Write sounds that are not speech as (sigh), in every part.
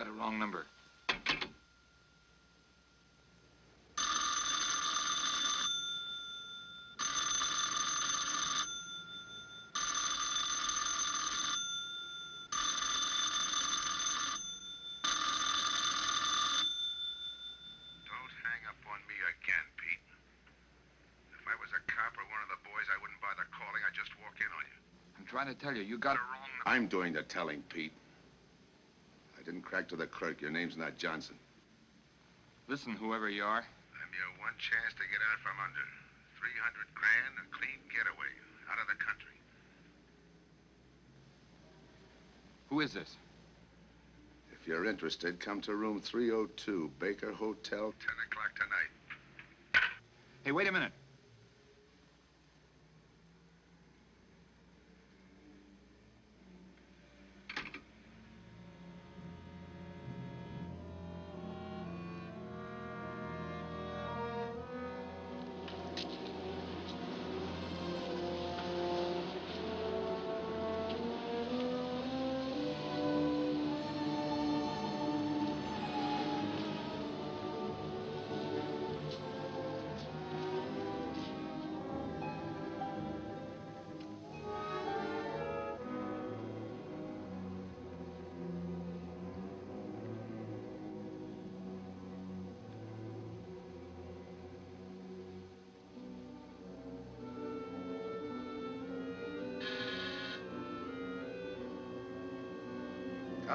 got a wrong number. Don't hang up on me again, Pete. If I was a cop or one of the boys, I wouldn't bother calling. I'd just walk in on you. I'm trying to tell you, you got The a wrong I'm doing the telling, Pete. I didn't crack to the clerk. Your name's not Johnson. Listen, whoever you are. I'm your one chance to get out from under. 300 grand, a clean getaway. Out of the country. Who is this? If you're interested, come to room 302, Baker Hotel. 10 o'clock tonight. Hey, wait a minute.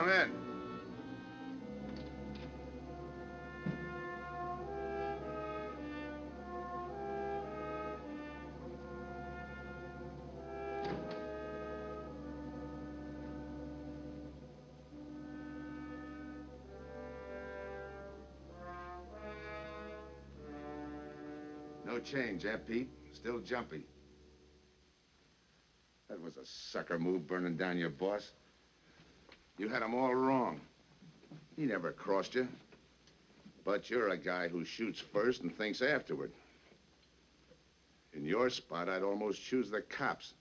Come in. No change, eh, Pete? Still jumpy. That was a sucker move, burning down your boss. You had him all wrong. He never crossed you. But you're a guy who shoots first and thinks afterward. In your spot, I'd almost choose the cops.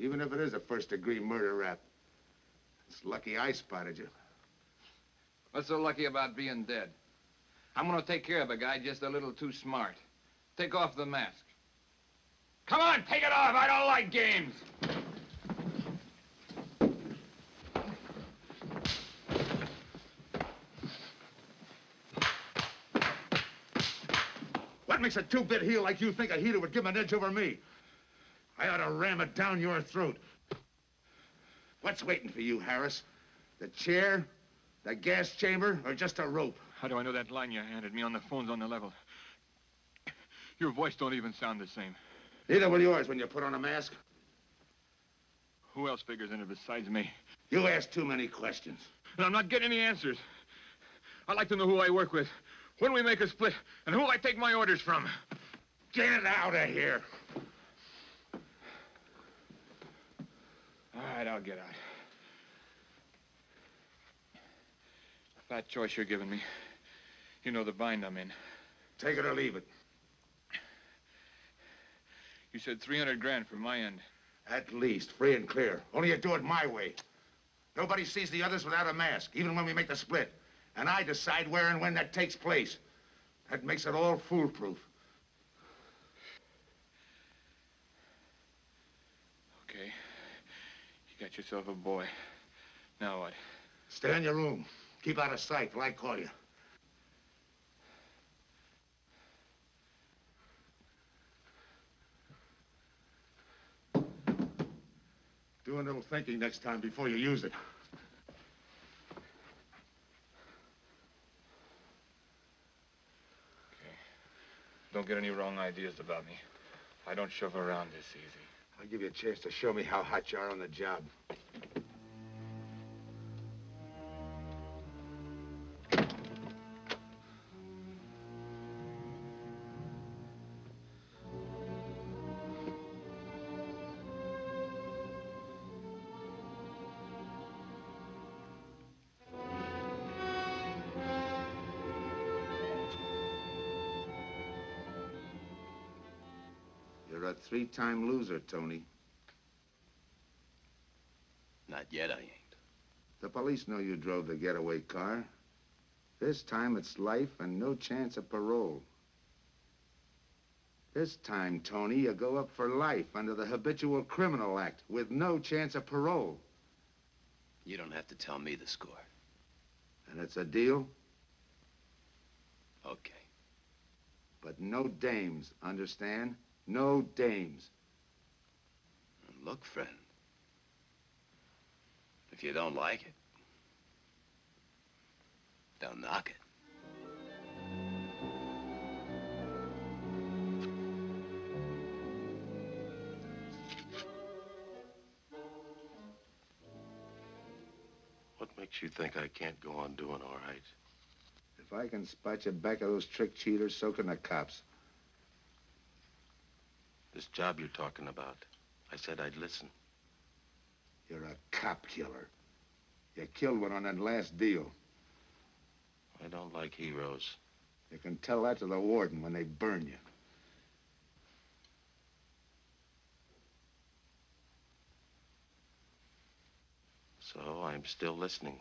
Even if it is a first-degree murder rap. It's lucky I spotted you. What's so lucky about being dead? I'm gonna take care of a guy just a little too smart. Take off the mask. Come on, take it off. I don't like games. Makes a two-bit heel like you think a heater would give him an edge over me? I ought to ram it down your throat. What's waiting for you, Harris? The chair, the gas chamber, or just a rope? How do I know that line you handed me on the phone's on the level? Your voice don't even sound the same. Neither will yours when you put on a mask. Who else figures in it besides me? You ask too many questions. And I'm not getting any answers. I'd like to know who I work with, when we make a split, and who I take my orders from. Get out of here. All right, I'll get out. Fat choice you're giving me. You know the bind I'm in. Take it or leave it. You said 300 grand for my end. At least, free and clear. Only you do it my way. Nobody sees the others without a mask, even when we make the split. And I decide where and when that takes place. That makes it all foolproof. Okay. You got yourself a boy. Now what? Stay in your room. Keep out of sight till I call you. Do a little thinking next time before you use it. Don't get any wrong ideas about me. I don't shove around this easy. I'll give you a chance to show me how hot you are on the job. Three-time loser, Tony. Not yet, I ain't. The police know you drove the getaway car. This time it's life and no chance of parole. This time, Tony, you go up for life under the Habitual Criminal Act with no chance of parole. You don't have to tell me the score. And it's a deal, Okay. but no dames, understand? No dames. Look, friend. If you don't like it, don't knock it. What makes you think I can't go on doing all right? If I can spot you back of those trick cheaters, so can the cops. This job you're talking about, I said I'd listen. You're a cop killer. You killed one on that last deal. I don't like heroes. You can tell that to the warden when they burn you. So I'm still listening.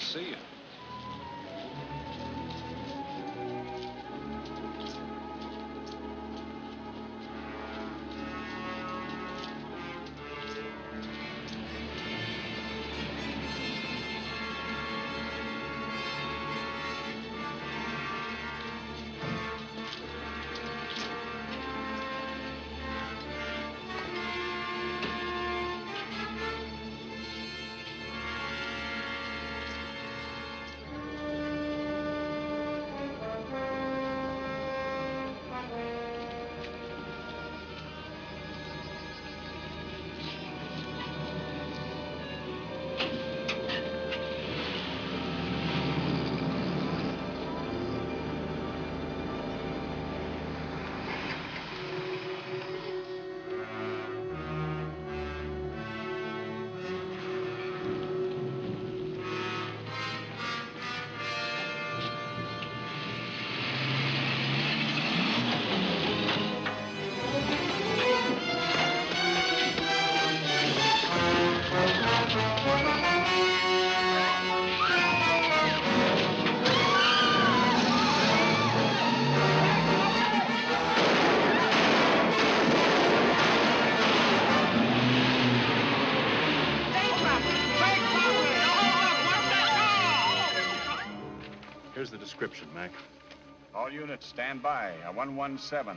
See you. Units, stand by. A 117.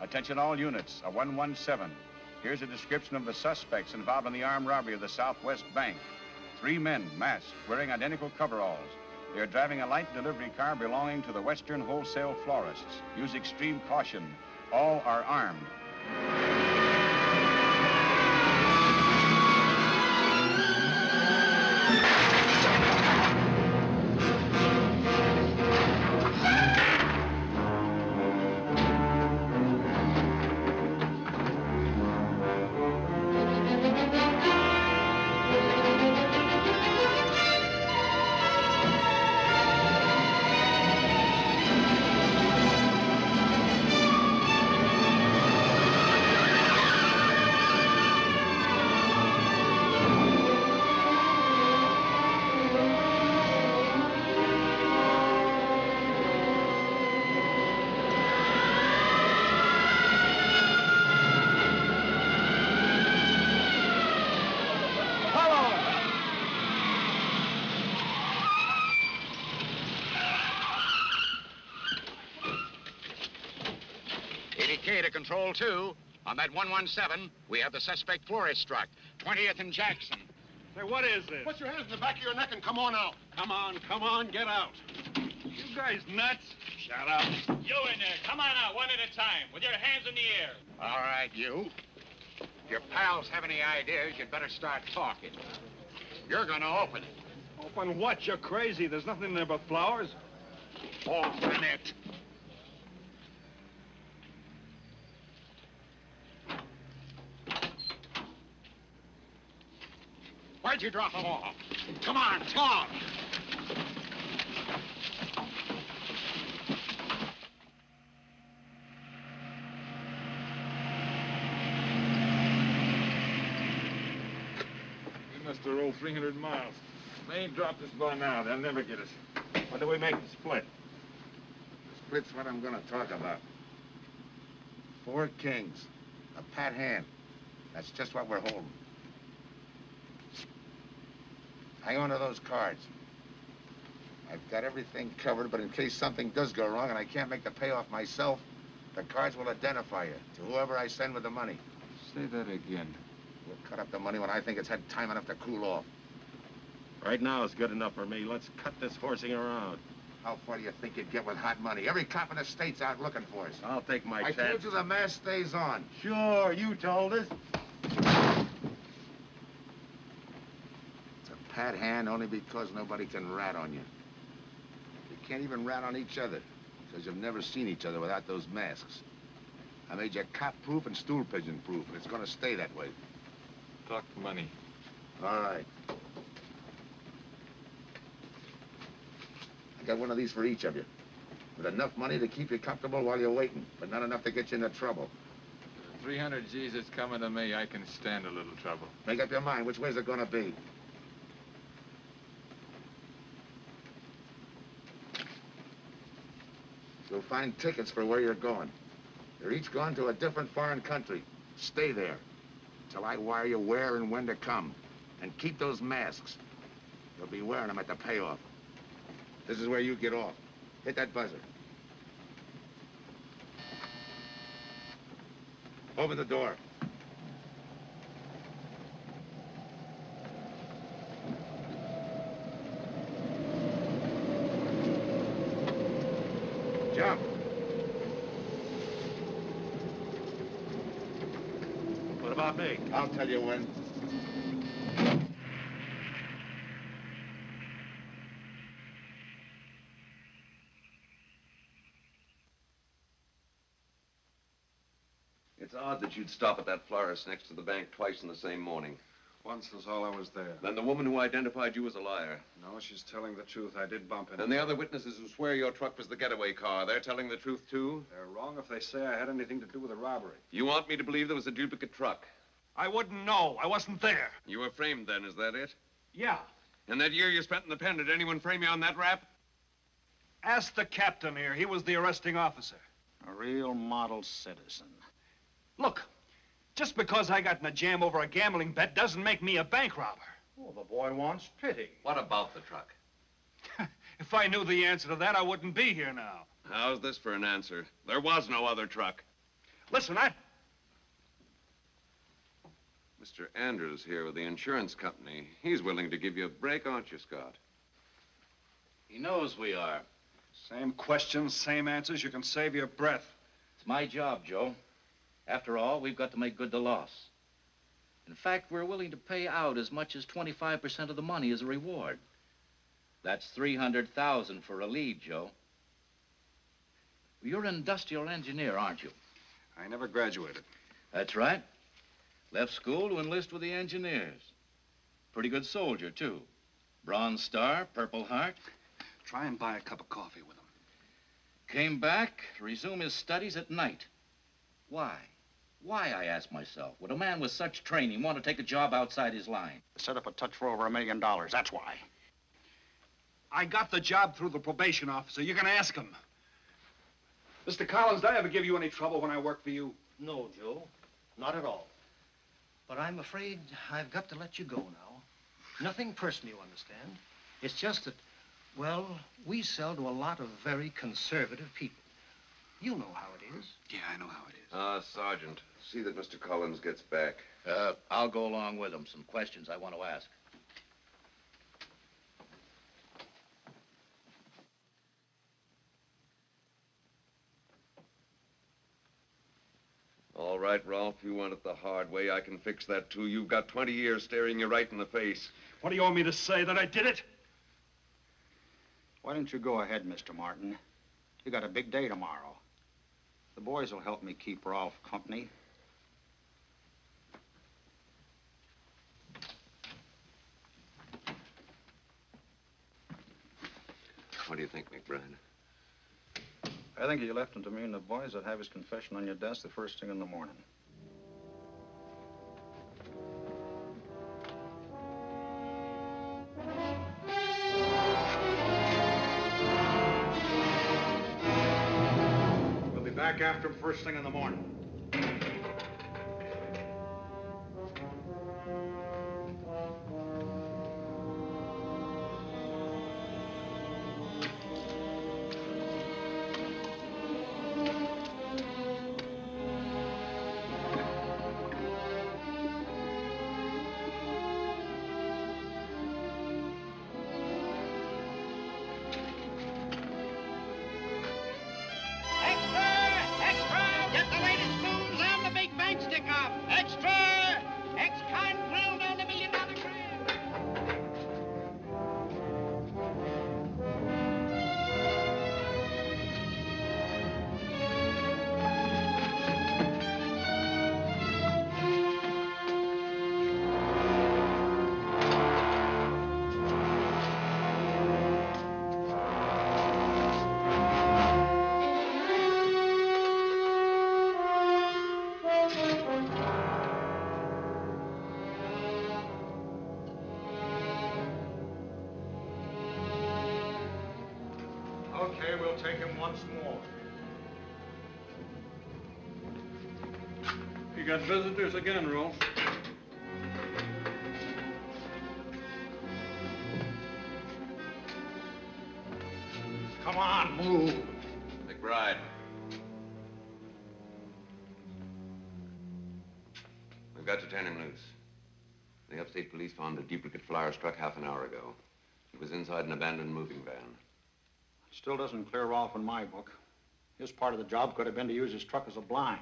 Attention all units, a 117. Here's a description of the suspects involved in the armed robbery of the Southwest Bank. Three men, masked, wearing identical coveralls. They are driving a light delivery car belonging to the Western Wholesale Florists. Use extreme caution. All are armed. Two On that 117, we have the suspect Flores struck. 20th and Jackson. Say, what is this? Put your hands in the back of your neck and come on out. Come on, come on, get out. You guys nuts? Shut up. You in there, come on out, one at a time, with your hands in the air. All right, you. If your pals have any ideas, you'd better start talking. You're gonna open it. Open what? You're crazy. There's nothing in there but flowers. Open it. The net. Why'd you drop them off? Come on, talk. We must have rolled 300 miles. They ain't dropped us by now. They'll never get us. What do we make the split? The Split's what I'm gonna talk about. Four kings. A pat hand. That's just what we're holding. Hang on to those cards. I've got everything covered, but in case something does go wrong and I can't make the payoff myself, the cards will identify you to whoever I send with the money. Say that again. We'll cut up the money when I think it's had time enough to cool off. Right now is good enough for me. Let's cut this horsing around. How far do you think you'd get with hot money? Every cop in the state's out looking for us. I'll take my I chance. told you the mask stays on. Sure, you told us. It's a pat hand only because nobody can rat on you. You can't even rat on each other because you've never seen each other without those masks. I made you cop-proof and stool pigeon-proof, and it's going to stay that way. Talk money. All right. I got one of these for each of you. With enough money to keep you comfortable while you're waiting, but not enough to get you into trouble. 300 G's is coming to me. I can stand a little trouble. Make up your mind. Which way's it gonna be? You'll find tickets for where you're going. They're each going to a different foreign country. Stay there till I wire you where and when to come. And keep those masks. You'll be wearing them at the payoff. This is where you get off. Hit that buzzer. Open the door. What? I'll tell you when. It's odd that you'd stop at that florist next to the bank twice in the same morning. Once was all I was there. Then the woman who identified you as a liar. No, she's telling the truth. I did bump into And the other witnesses who swear your truck was the getaway car, they're telling the truth too? They're wrong if they say I had anything to do with the robbery. You want me to believe there was a duplicate truck? I wouldn't know. I wasn't there. You were framed then, is that it? Yeah. And that year you spent in the pen, did anyone frame you on that rap? Ask the captain here. He was the arresting officer. A real model citizen. Look, just because I got in a jam over a gambling bet doesn't make me a bank robber. Oh, the boy wants pity. What about the truck? (laughs) If I knew the answer to that, I wouldn't be here now. How's this for an answer? There was no other truck. Listen, I... Mr. Andrews here with the insurance company. He's willing to give you a break, aren't you, Scott? He knows we are. Same questions, same answers. You can save your breath. It's my job, Joe. After all, we've got to make good the loss. In fact, we're willing to pay out as much as 25% of the money as a reward. That's 300,000 for a lead, Joe. You're an industrial engineer, aren't you? I never graduated. That's right. Left school to enlist with the engineers. Pretty good soldier, too. Bronze Star, Purple Heart. Try and buy a cup of coffee with him. Came back, to resume his studies at night. Why? Why, I ask myself, would a man with such training want to take a job outside his line? Set up a touch for over a million dollars. That's why. I got the job through the probation officer. You can ask him. Mr. Collins, did I ever give you any trouble when I worked for you? No, Joe. Not at all. But I'm afraid I've got to let you go now. Nothing personal, you understand. It's just that, well, we sell to a lot of very conservative people. You know how it is. Yeah, I know how it is. Ah, Sergeant, see that Mr. Collins gets back. Uh, I'll go along with him. Some questions I want to ask. All right, Rolfe, you want it the hard way. I can fix that, too. You've got 20 years staring you right in the face. What do you want me to say, that I did it? Why don't you go ahead, Mr. Martin? You got a big day tomorrow. The boys will help me keep Rolfe company. What do you think, McBride? I think you left him to me and the boys would have his confession on your desk the first thing in the morning. We'll be back after him first thing in the morning. Okay, we'll take him once more. You got visitors again, Rolfe. Come on, move. McBride. We've got to turn him loose. The upstate police found a duplicate flyer struck half an hour ago. It was inside an abandoned moving van. Still doesn't clear off in my book. His part of the job could have been to use his truck as a blind,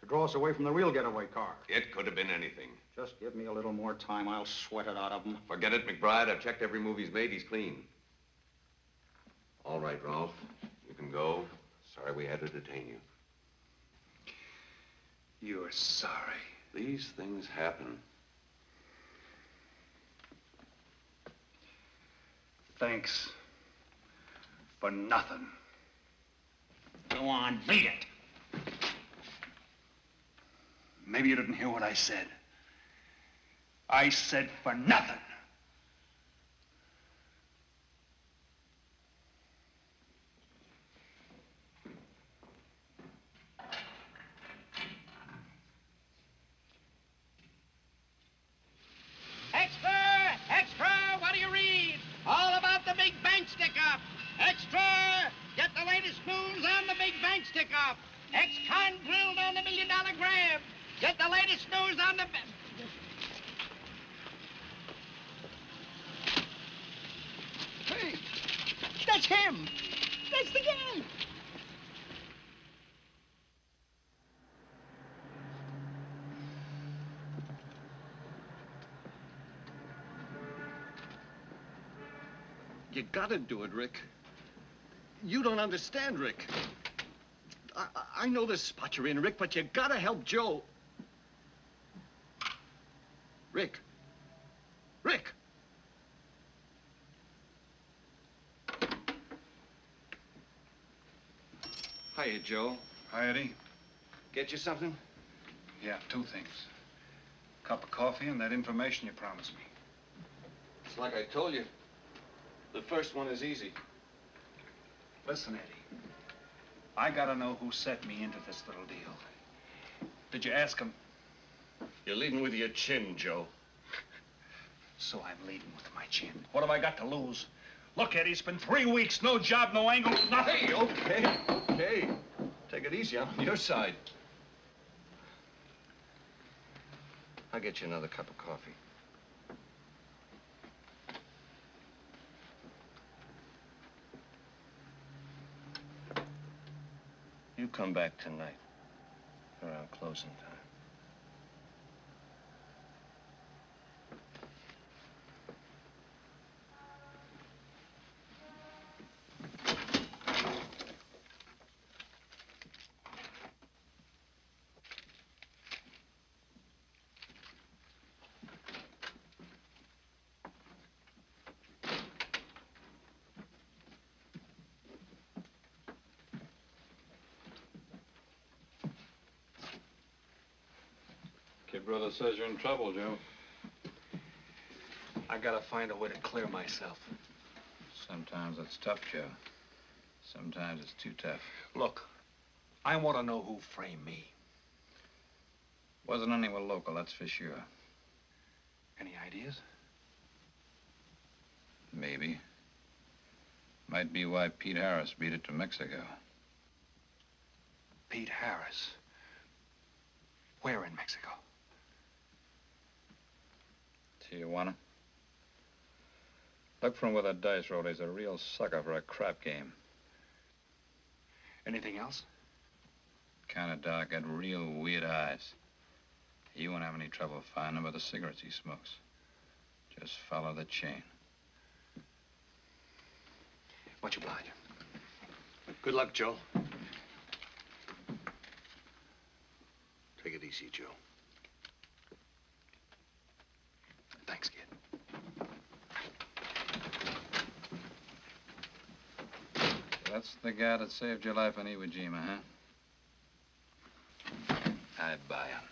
to draw us away from the real getaway car. It could have been anything. Just give me a little more time. I'll sweat it out of him. Forget it, McBride. I've checked every move he's made. He's clean. All right, Rolfe. You can go. Sorry we had to detain you. You're sorry. These things happen. Thanks. For nothing. Go on, beat it. Maybe you didn't hear what I said. I said for nothing. Extra! Extra! What do you read? All about the big bank stick up! Extra! Get the latest news on the big bank stick up! Ex-con grilled on the million dollar grab! Get the latest news on the... Hey, that's him. That's the guy. You gotta do it, Rick. You don't understand, Rick. I, I- know this spot you're in, Rick, but you gotta help Joe. Rick. Rick. Hiya, Joe. Hi, Eddie. Get you something? Yeah, two things. A cup of coffee and that information you promised me. It's like I told you. The first one is easy. Listen, Eddie. I gotta know who set me into this little deal. Did you ask him? You're leading with your chin, Joe. So I'm leading with my chin. What have I got to lose? Look, Eddie, it's been three weeks. No job, no angle, nothing. Hey, okay, okay. Take it easy. I'm on your side. I'll get you another cup of coffee. You come back tonight around closing time. Big brother says you're in trouble, Joe. I gotta find a way to clear myself. Sometimes it's tough, Joe. Sometimes it's too tough. Look, I want to know who framed me. Wasn't anyone local, that's for sure. Any ideas? Maybe. Might be why Pete Harris beat it to Mexico. Pete Harris. Where in Mexico? Tijuana. Look for him with a dice roll. He's a real sucker for a crap game. Anything else? Kind of dark, got real weird eyes. You won't have any trouble finding him by the cigarettes he smokes. Just follow the chain. Much obliged. Good luck, Joe. Take it easy, Joe. Thanks, kid. That's the guy that saved your life on Iwo Jima, huh? I buy him.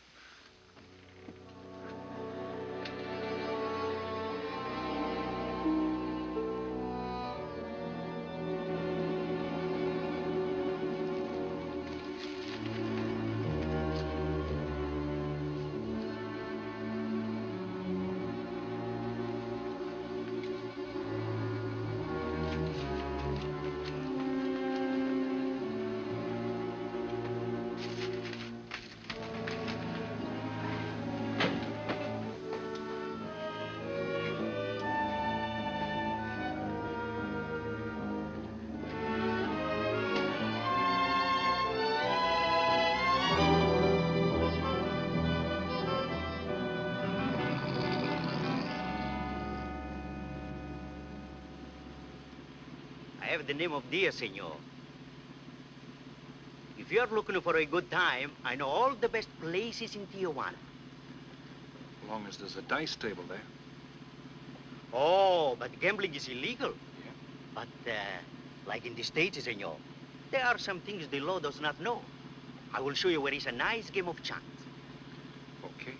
The name of Diaz, senor. If you're looking for a good time, I know all the best places in Tijuana. As long as there's a dice table there. Oh, but gambling is illegal. Yeah. But, uh, like in the States, senor, there are some things the law does not know. I will show you where is a nice game of chance. Okay.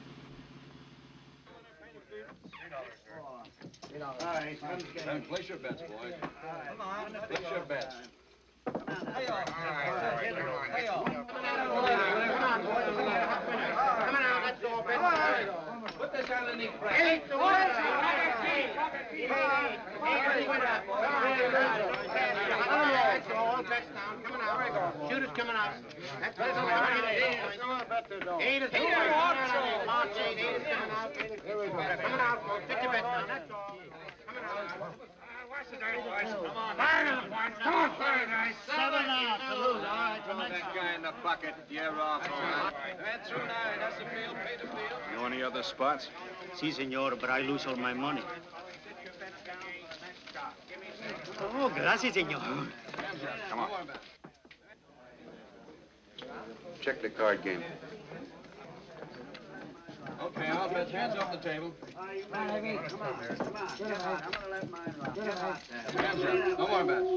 Place your bets, boys. Place your bets. Put this on the knee press. Shooter's coming out. That's right. Come on, bet this all. Eight is coming out. March eight, eight is coming out. Eight is coming out, folks. Take your bet down, that's all. Coming out. Watch the dice, boys. Come on. Come on, fire dice. Seven out lose. All right, Throw that guy in the bucket. You're off. That's through nine. That's the field. Pay the field. You any other spots? Si, senor, but I lose all my money. Oh, gracias, senor. Come on. Check the card game. Okay, I'll bet hands off the table. Come on, Hands up. No more bets.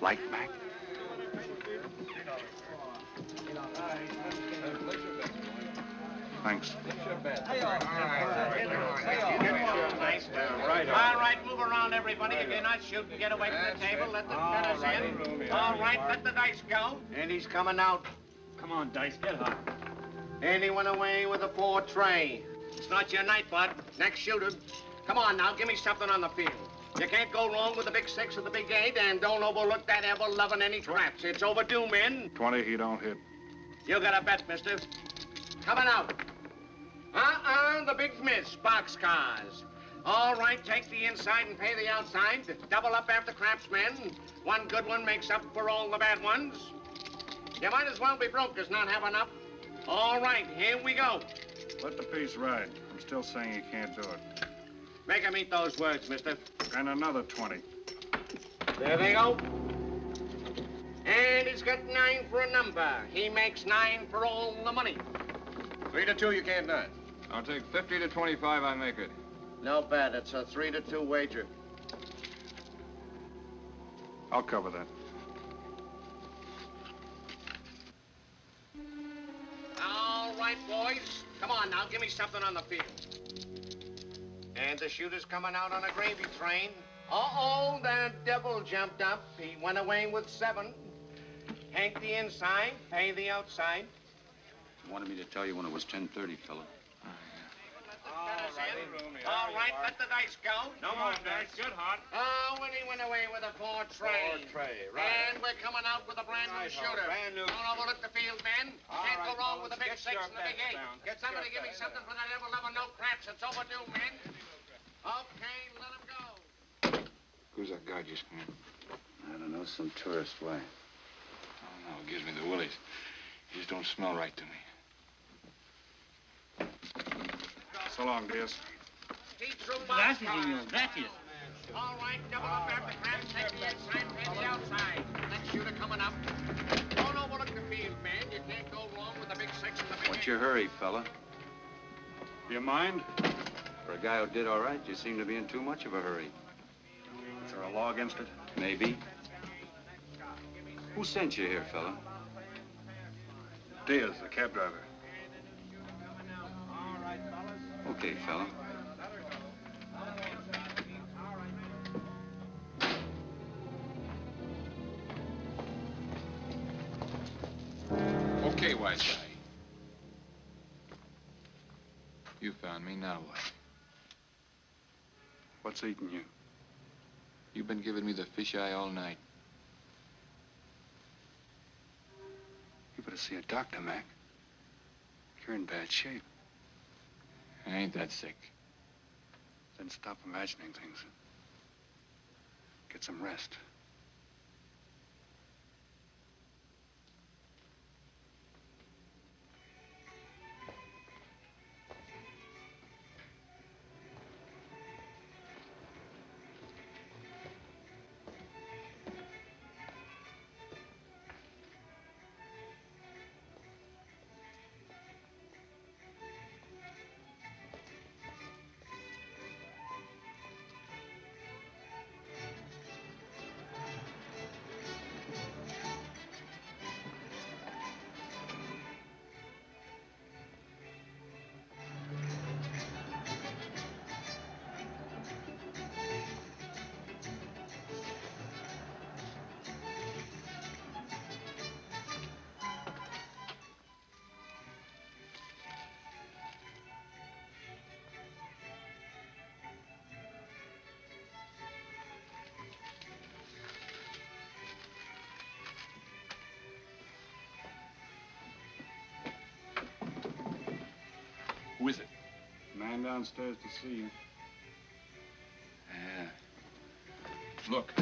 Light back. Thanks. All right, move around, everybody. If you're not shooting, get away from the table. Let the fellas in. All right, let the dice go. And he's coming out. Come on, Dice, get hot. And he went away with a four tray. It's not your night, bud. Next shooter. Come on now, give me something on the field. You can't go wrong with the big six or the big eight, and don't overlook that ever loving any craps. It's overdue, men. 20, he don't hit. You got a bet, mister. Coming out. Uh-uh, the big miss, boxcars. All right, take the inside and pay the outside. Double up after craps, men. One good one makes up for all the bad ones. You might as well be broke as not have enough. All right, here we go. Let the piece ride. I'm still saying he can't do it. Make him eat those words, mister. And another 20. There they go. And he's got nine for a number. He makes nine for all the money. Three to two, you can't do it. I'll take 50 to 25, I make it. No bad. It's a three to two wager. I'll cover that. All right, boys. Come on now, give me something on the field. And the shooter's coming out on a gravy train. Uh-oh, the devil jumped up. He went away with seven. Hank the inside, pay the outside. Wanted me to tell you when it was 10.30, fella. All right, let the dice go. No more dice. Good, Hot. Oh, when he went away with a four tray. Four tray, right. And we're coming out with a brand new oh, shooter. brand new. Don't overlook the field, men. All Can't right, go wrong with a big six your and a big bets eight. down. Get Get somebody your give me bets something for that ever level no craps. It's overdue, men. Okay, let him go. Who's that guy just come in? I don't know, some tourist. Why? Oh, no, it gives me the willies. He just don't smell right to me. So long, Diaz. Keep through Gracias, Moscow. senor. Gracias. All right, double up after craps. Take the inside, pay the outside. Next shooter coming up. Don't overlook the field, man. You can't go wrong with the big six and the big What's your hurry, fella? You mind? For a guy who did all right, you seem to be in too much of a hurry. Is there a law against it? Maybe. Who sent you here, fella? Diaz, the cab driver. Okay, fella. Okay, wise guy. You found me, now what? What's eating you? You've been giving me the fish eye all night. You better see a doctor, Mac. You're in bad shape. I ain't that sick. Then stop imagining things. Get some rest. Man downstairs to see you. Yeah. Look,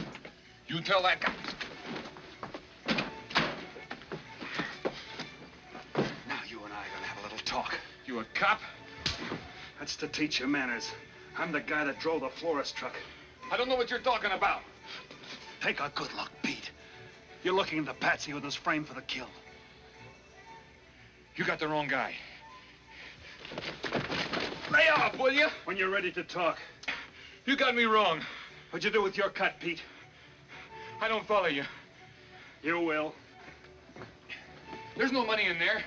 you tell that guy. Now you and I are gonna have a little talk. You a cop? That's to teach you manners. I'm the guy that drove the florist truck. I don't know what you're talking about. Take a good look, Pete. You're looking at the patsy with his frame for the kill. You got the wrong guy. Lay off, will you? When you're ready to talk. You got me wrong. What'd you do with your cut, Pete? I don't follow you. You will. There's no money in there.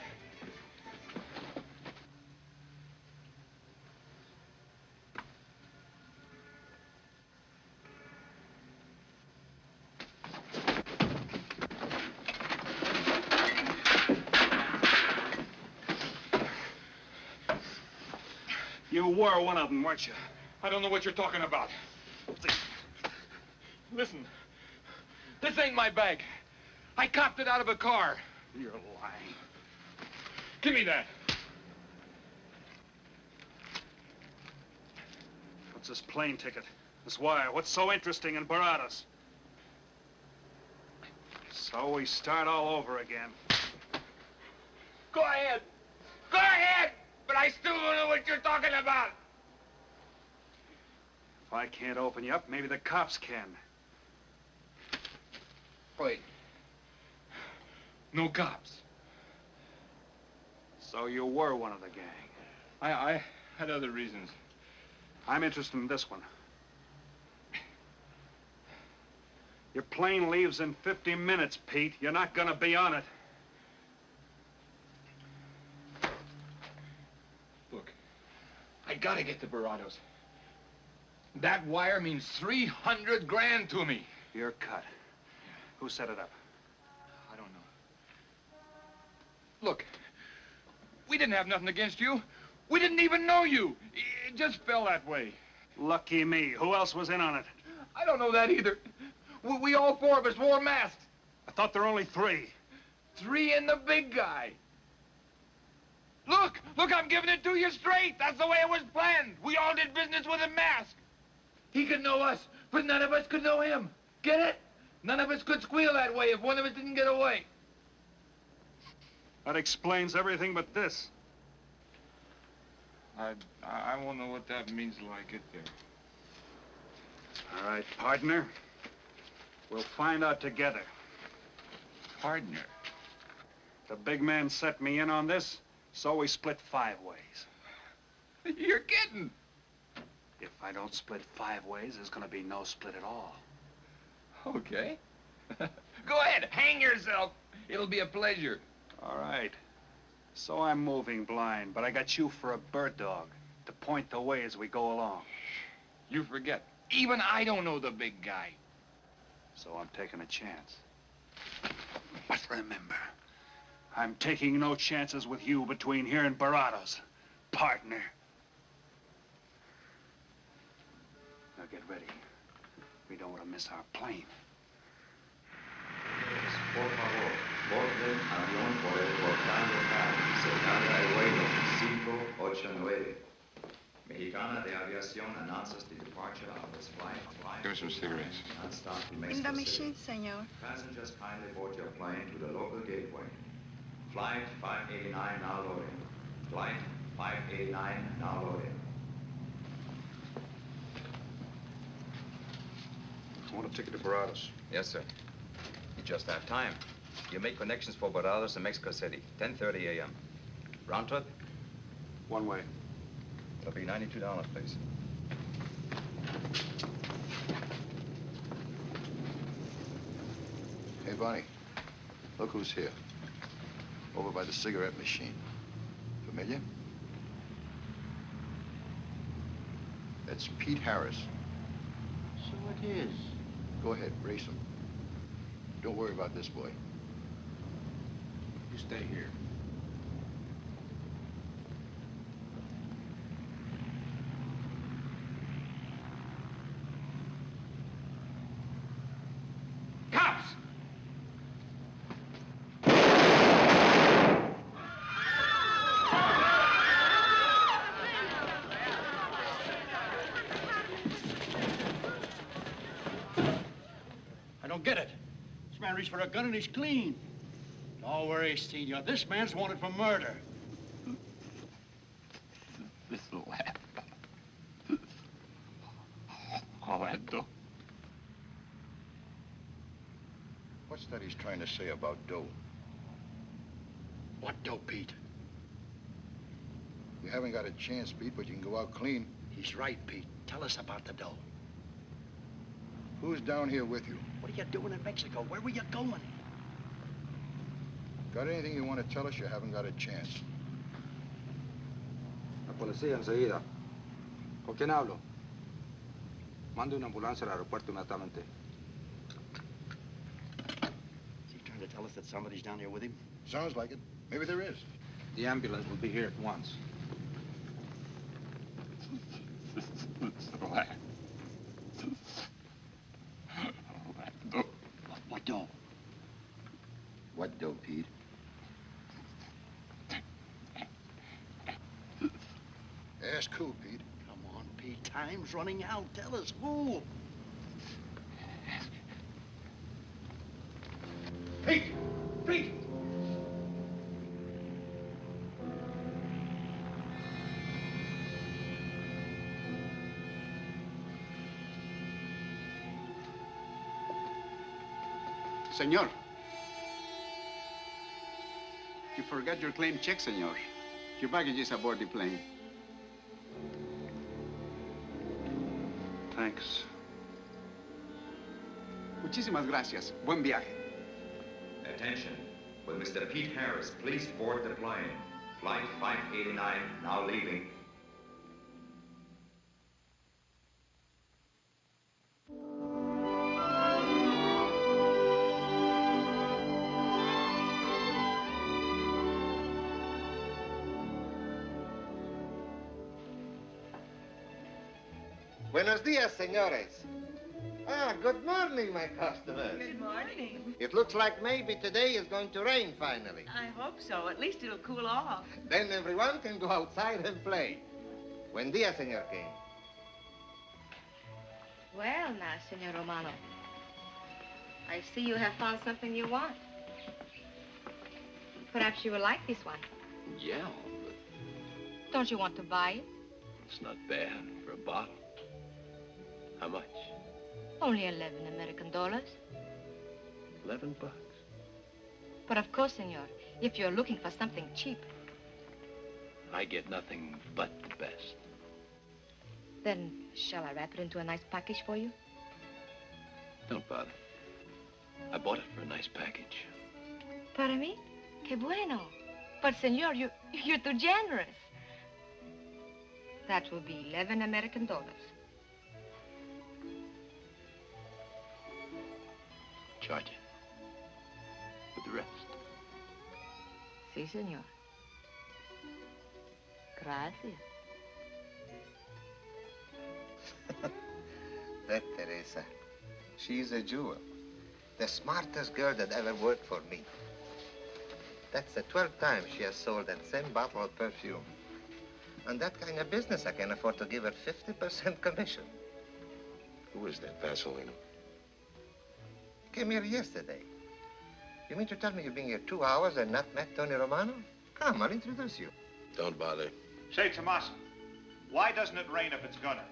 You were one of them, weren't you? I don't know what you're talking about. Listen, this ain't my bag. I copped it out of a car. You're lying. Give me that. What's this plane ticket? This wire? What's so interesting in Baradas? So we start all over again. Go ahead. Go ahead. But I still don't know what you're talking about. If I can't open you up, maybe the cops can. Wait. No cops. So you were one of the gang. I, I had other reasons. I'm interested in this one. Your plane leaves in 50 minutes, Pete. You're not gonna be on it. Gotta get the Barados. That wire means 300 grand to me. You're cut. Who set it up? I don't know. Look, we didn't have nothing against you. We didn't even know you. It just fell that way. Lucky me. Who else was in on it? I don't know that either. We, we all four of us wore masks. I thought there were only three. Three and the big guy. Look, look, I'm giving it to you straight. That's the way it was planned. We all did business with a mask. He could know us, but none of us could know him. Get it? None of us could squeal that way if one of us didn't get away. That explains everything but this. I, I won't know what that means till I get there. All right, partner. We'll find out together. Partner? The big man set me in on this, so we split five ways. (laughs) You're kidding. If I don't split five ways, there's gonna be no split at all. Okay. (laughs) Go ahead, hang yourself. It'll be a pleasure. All right. So I'm moving blind, but I got you for a bird dog to point the way as we go along. You forget. Even I don't know the big guy. So I'm taking a chance. But remember, I'm taking no chances with you between here and Barados, partner. Now get ready. We don't want to miss our plane. Por favor, borden avión por el portal local, cercano al vuelo 589. Mexicana de Aviación announces the departure of this flight. flight Give me some cigarettes. In the machine, senor. Passengers kindly board your plane to the local gateway. Flight 589 now loading. Flight 589 now loading. I want a ticket to Baradas. Yes, sir. You just have time. You make connections for Barados and Mexico City, 10.30 a.m. Round trip? One way. It'll be $92, please. Hey, Bonnie, look who's here. Over by the cigarette machine. Familiar? That's Pete Harris. So it is. Go ahead, race him. Don't worry about this boy. You stay here. Cops! I don't get it. This for a gun and he's clean. Don't worry, Senor. This man's wanted for murder. This lad. Orlando. What's that he's trying to say about dough? What dope, Pete? You haven't got a chance, Pete, but you can go out clean. He's right, Pete. Tell us about the dough. Who's down here with you? What are you doing in Mexico? Where were you going? Got anything you want to tell us? You haven't got a chance. La policía enseguida. ¿Con quién hablo? Mande una ambulancia al aeropuerto inmediatamente. Is he trying to tell us that somebody's down here with him? Sounds like it. Maybe there is. The ambulance will be here at once. lad. Orlando. What dough? What dough, Pete? Ask who, Pete? Come on, Pete. Running out. Tell us who. Pete! Pete! Senor. You forgot your claim check, senor. Your baggage is aboard the plane. Muchísimas gracias. Buen viaje. Attention. Will Mr. Pete Harris please board the plane? Flight 589 now leaving. Buenos días, señores. Ah, good morning, my customers. Good morning. It looks like maybe today is going to rain finally. I hope so. At least it'll cool off. Then everyone can go outside and play. Buen dia, Senor King. Well, now, Senor Romano. I see you have found something you want. Perhaps you will like this one. Yeah, but Don't you want to buy it? it's not bad for a bottle. How much? Only 11 American dollars. Eleven bucks. But of course, senor, if you're looking for something cheap, I get nothing but the best. then shall I wrap it into a nice package for you? Don't bother. I bought it for a nice package. Para mí? Que bueno. But, senor, you, you're too generous. That will be 11 American dollars. Charge it. With the rest. Si, senor. Gracias. (laughs) That Teresa. She's a jewel. The smartest girl that ever worked for me. That's the 12th time she has sold that same bottle of perfume. On that kind of business, I can afford to give her 50% commission. Who is that Vaseline? Came here yesterday. You mean to tell me you've been here two hours and not met Tony Romano? Come, I'll introduce you. Don't bother. Say, Tomas, why doesn't it rain if it's gonna?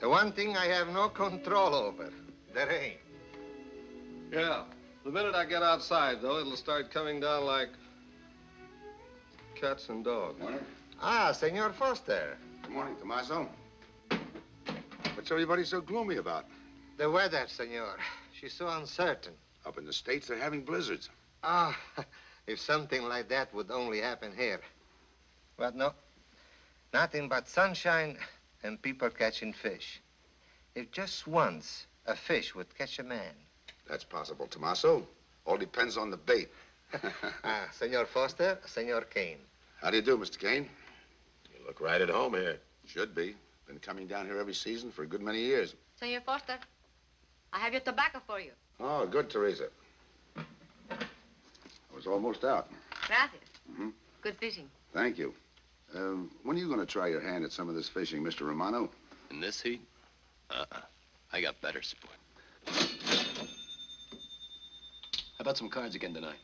The one thing I have no control over, the rain. Yeah. The minute I get outside, though, it'll start coming down like cats and dogs. Ah, Senor Foster. Good morning, Tommaso. What's everybody so gloomy about? The weather, senor. She's so uncertain. Up in the States, they're having blizzards. Ah, (laughs) if something like that would only happen here. But no. Nothing but sunshine and people catching fish. If just once a fish would catch a man. That's possible, Tommaso. All depends on the bait. (laughs) ah, Senor Foster, Senor Kane. How do you do, Mr. Kane? You look right at home here. Should be. Been coming down here every season for a good many years. Senor Foster, I have your tobacco for you. Oh, good, Teresa. I was almost out. Gracias. Mm -hmm. Good fishing. Thank you. Um, when are you going to try your hand at some of this fishing, Mr. Romano? In this heat? Uh-uh. I got better sport. How about some cards again tonight?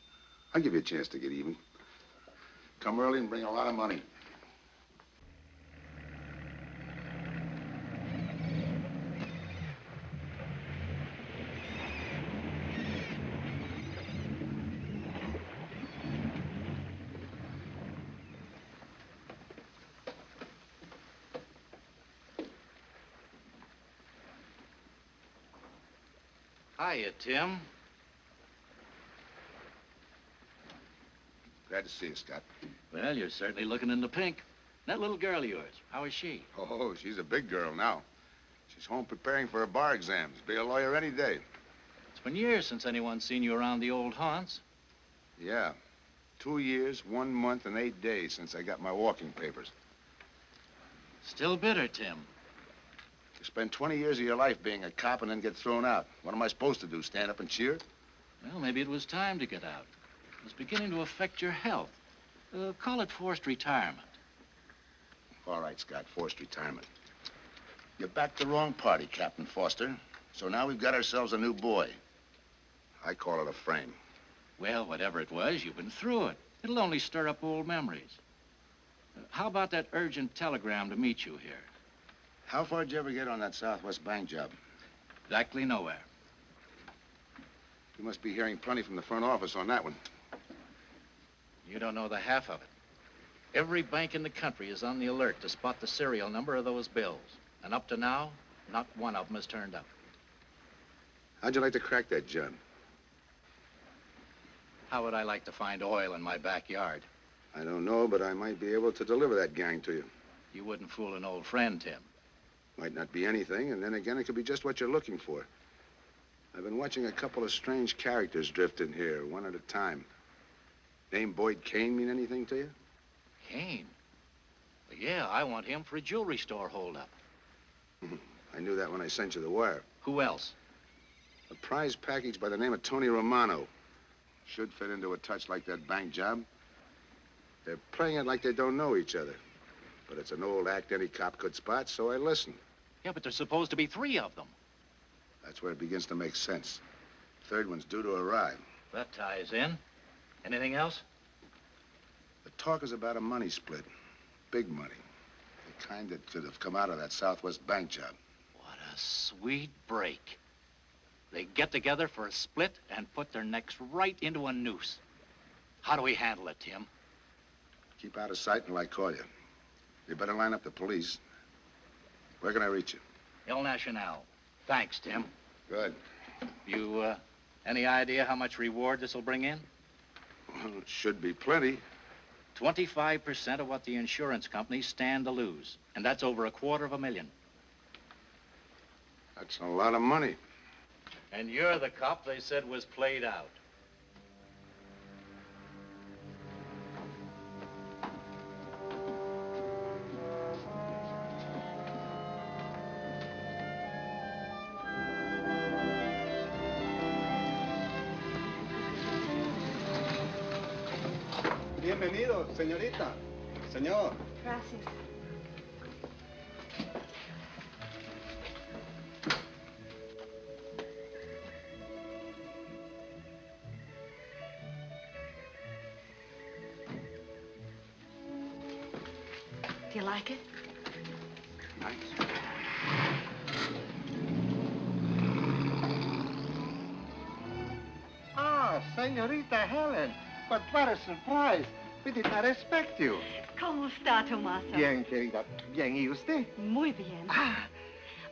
I'll give you a chance to get even. Come early and bring a lot of money. Hiya, Tim. Glad to see you, Scott. Well, you're certainly looking in the pink. That little girl of yours, how is she? Oh, she's a big girl now. She's home preparing for her bar exams. Be a lawyer any day. It's been years since anyone's seen you around the old haunts. Yeah. Two years, one month, and eight days since I got my walking papers. Still bitter, Tim. You spend 20 years of your life being a cop and then get thrown out. What am I supposed to do, stand up and cheer? Well, maybe it was time to get out. It was beginning to affect your health. Uh, call it forced retirement. All right, Scott, forced retirement. You backed the wrong party, Captain Foster. So now we've got ourselves a new boy. I call it a frame. Well, whatever it was, you've been through it. It'll only stir up old memories. Uh, how about that urgent telegram to meet you here? How far did you ever get on that Southwest Bank job? Exactly nowhere. You must be hearing plenty from the front office on that one. You don't know the half of it. Every bank in the country is on the alert to spot the serial number of those bills. And up to now, not one of them has turned up. How'd you like to crack that job? How would I like to find oil in my backyard? I don't know, but I might be able to deliver that gang to you. You wouldn't fool an old friend, Tim. Might not be anything, and then again, it could be just what you're looking for. I've been watching a couple of strange characters drift in here, one at a time. Name Boyd Kane mean anything to you? Kane? Well, yeah, I want him for a jewelry store holdup. (laughs) I knew that when I sent you the wire. Who else? A prize package by the name of Tony Romano. Should fit into a touch like that bank job. They're playing it like they don't know each other. But it's an old act any cop could spot, so I listened. Yeah, but there's supposed to be three of them. That's where it begins to make sense. Third one's due to arrive. That ties in. Anything else? The talk is about a money split. Big money. The kind that could have come out of that Southwest bank job. What a sweet break. They get together for a split and put their necks right into a noose. How do we handle it, Tim? Keep out of sight until I call you. You better line up the police. Where can I reach you? El Nacional. Thanks, Tim. Good. You, uh, any idea how much reward this will bring in? Well, it should be plenty. 25% of what the insurance companies stand to lose. And that's over a quarter of a million. That's a lot of money. And you're the cop they said was played out. Señorita. Señor. Gracias. Surprise. We did not expect you. ¿Cómo está, Tomaso? Bien, querida. Bien, ¿y usted? Muy bien. Ah.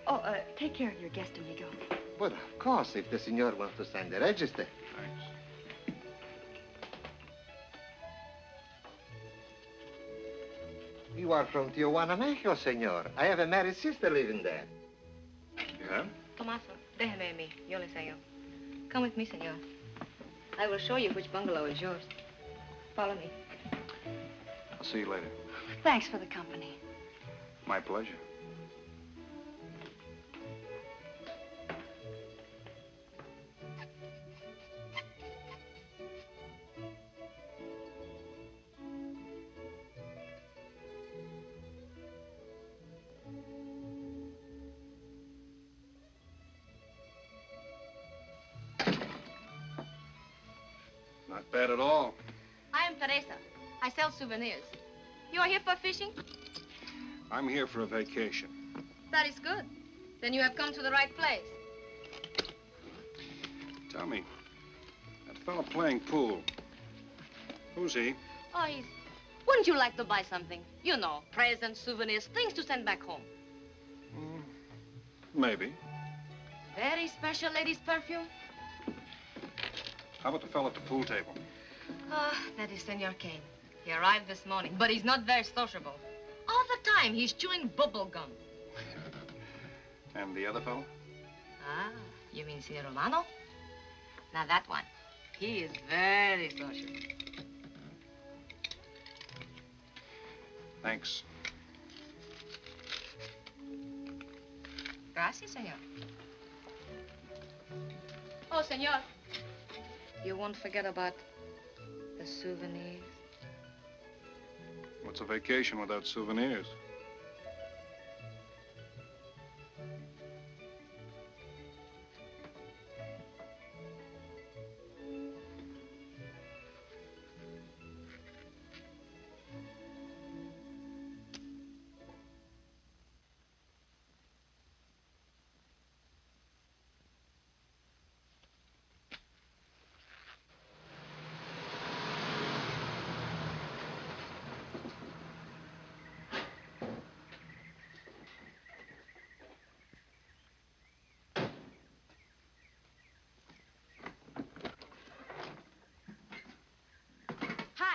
Oh, uh, take care of your guest amigo. you go. But of course, if the senor wants to sign the register. Thanks. You are from Tijuana, Mexico, senor. I have a married sister living there. Yeah? Tomaso, déjeme a mí. Yo le enseño. Come with me, senor. I will show you which bungalow is yours. Follow me. I'll see you later. Thanks for the company. My pleasure. Souvenirs. You are here for fishing? I'm here for a vacation. That is good. Then you have come to the right place. Tell me, that fellow playing pool, who's he? Oh, he's... Wouldn't you like to buy something? You know, presents, souvenirs, things to send back home. Maybe. Very special lady's perfume. How about the fellow at the pool table? Ah, that is Senor Kane. He arrived this morning, but he's not very sociable. All the time, he's chewing bubble gum. (laughs) And the other fellow? Ah, you mean Senor Romano? Now, that one. He is very sociable. Thanks. Gracias, senor. Oh, senor. You won't forget about the souvenirs. What's a vacation without souvenirs?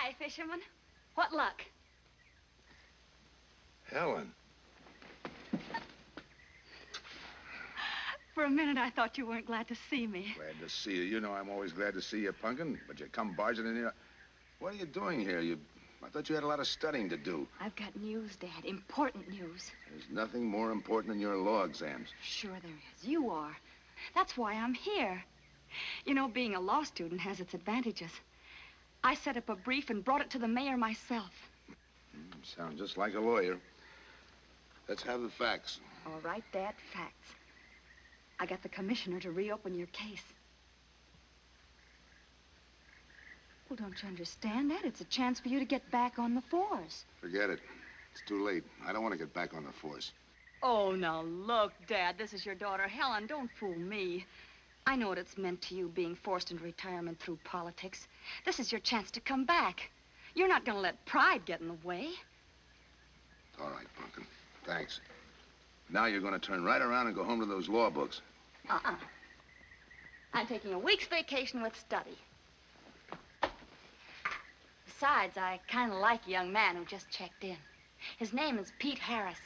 Hi, fisherman. What luck? Helen. For a minute, I thought you weren't glad to see me. Glad to see you. You know I'm always glad to see you, Punkin, but you come barging in here. What are you doing here? You I thought you had a lot of studying to do. I've got news, Dad. Important news. There's nothing more important than your law exams. Sure there is. You are. That's why I'm here. You know, being a law student has its advantages. I set up a brief and brought it to the mayor myself. Hmm, you sound just like a lawyer. Let's have the facts. All right, Dad, facts. I got the commissioner to reopen your case. Well, don't you understand that? It's a chance for you to get back on the force. Forget it. It's too late. I don't want to get back on the force. Oh, now look, Dad, this is your daughter, Helen. Don't fool me. I know what it's meant to you being forced into retirement through politics. This is your chance to come back. You're not going to let pride get in the way. All right, Pumpkin. Thanks. Now you're going to turn right around and go home to those law books. Uh-uh. I'm taking a week's vacation with study. Besides, I kind of like a young man who just checked in. His name is Pete Harris.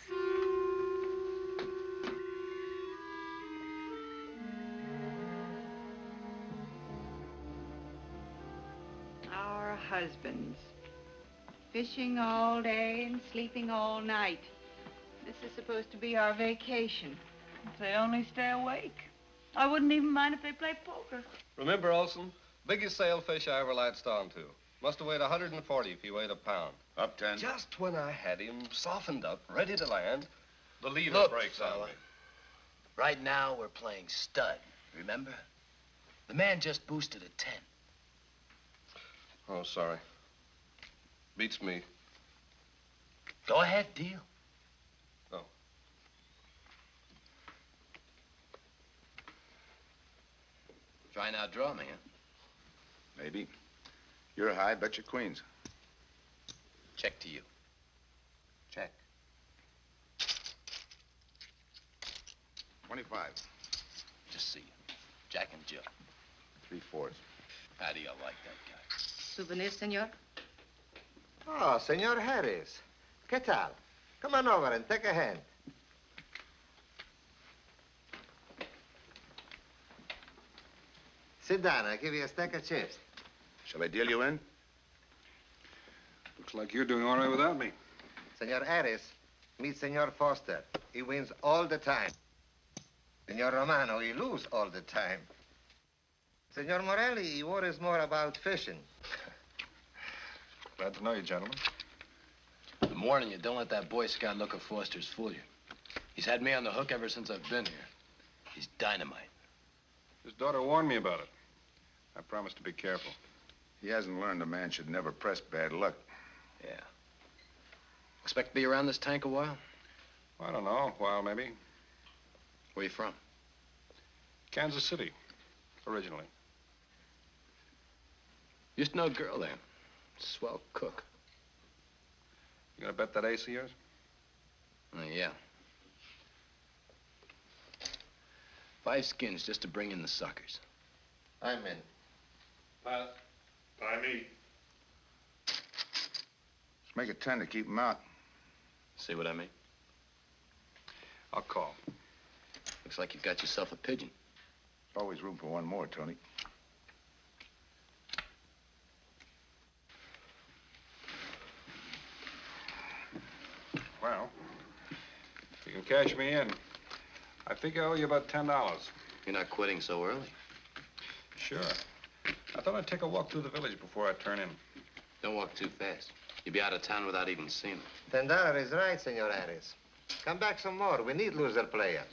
Husbands. Fishing all day and sleeping all night. This is supposed to be our vacation. If they only stay awake. I wouldn't even mind if they played poker. Remember, Olson? Biggest sailfish I ever latched onto. Must have weighed 140 if he weighed a pound. Up ten. Just when I had him softened up, ready to land, the lever Look, breaks on me. Right now, we're playing stud, remember? The man just boosted a 10. Oh, sorry. Beats me. Go ahead, deal. Oh. Try now, draw me, huh? Maybe. You're high, bet your queens. Check to you. Check. 25. Just see you. Jack and Jill. Three fours. How do you like that guy? Souvenir, senor? Oh, ah, Senor Harris. ¿Qué tal? Come on over and take a hand. Sit down. I'll give you a stack of chips. Shall I deal you in? Looks like you're doing all right without me. Senor Harris, meet Senor Foster. He wins all the time. Senor Romano, he lose all the time. Senor Morelli, he worries more about fishing. (laughs) Glad to know you, gentlemen. I'm warning you, don't let that Boy Scout look of Foster's fool you. He's had me on the hook ever since I've been here. He's dynamite. His daughter warned me about it. I promised to be careful. He hasn't learned a man should never press bad luck. Yeah. Expect to be around this tank a while? I don't know, a while maybe. Where you from? Kansas City, originally. Used to know a girl there. Swell cook. You gonna bet that ace of yours? Oh, yeah. Five skins just to bring in the suckers. I'm in. Pass. By me. Let's make it ten to keep him out. See what I mean? I'll call. Looks like you've got yourself a pigeon. Always room for one more, Tony. Well, if you can cash me in, I think I owe you about ten dollars. You're not quitting so early. Sure. I thought I'd take a walk through the village before I turn in. Don't walk too fast. You'll be out of town without even seeing it. Ten dollar is right, Senor Harris. Come back some more. We need loser player.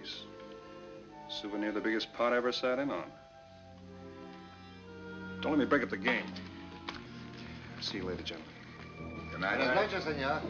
Piece. Souvenir the biggest pot I ever sat in on. Don't let me break up the game. See you later, gentlemen. Good Buenas noches, senor.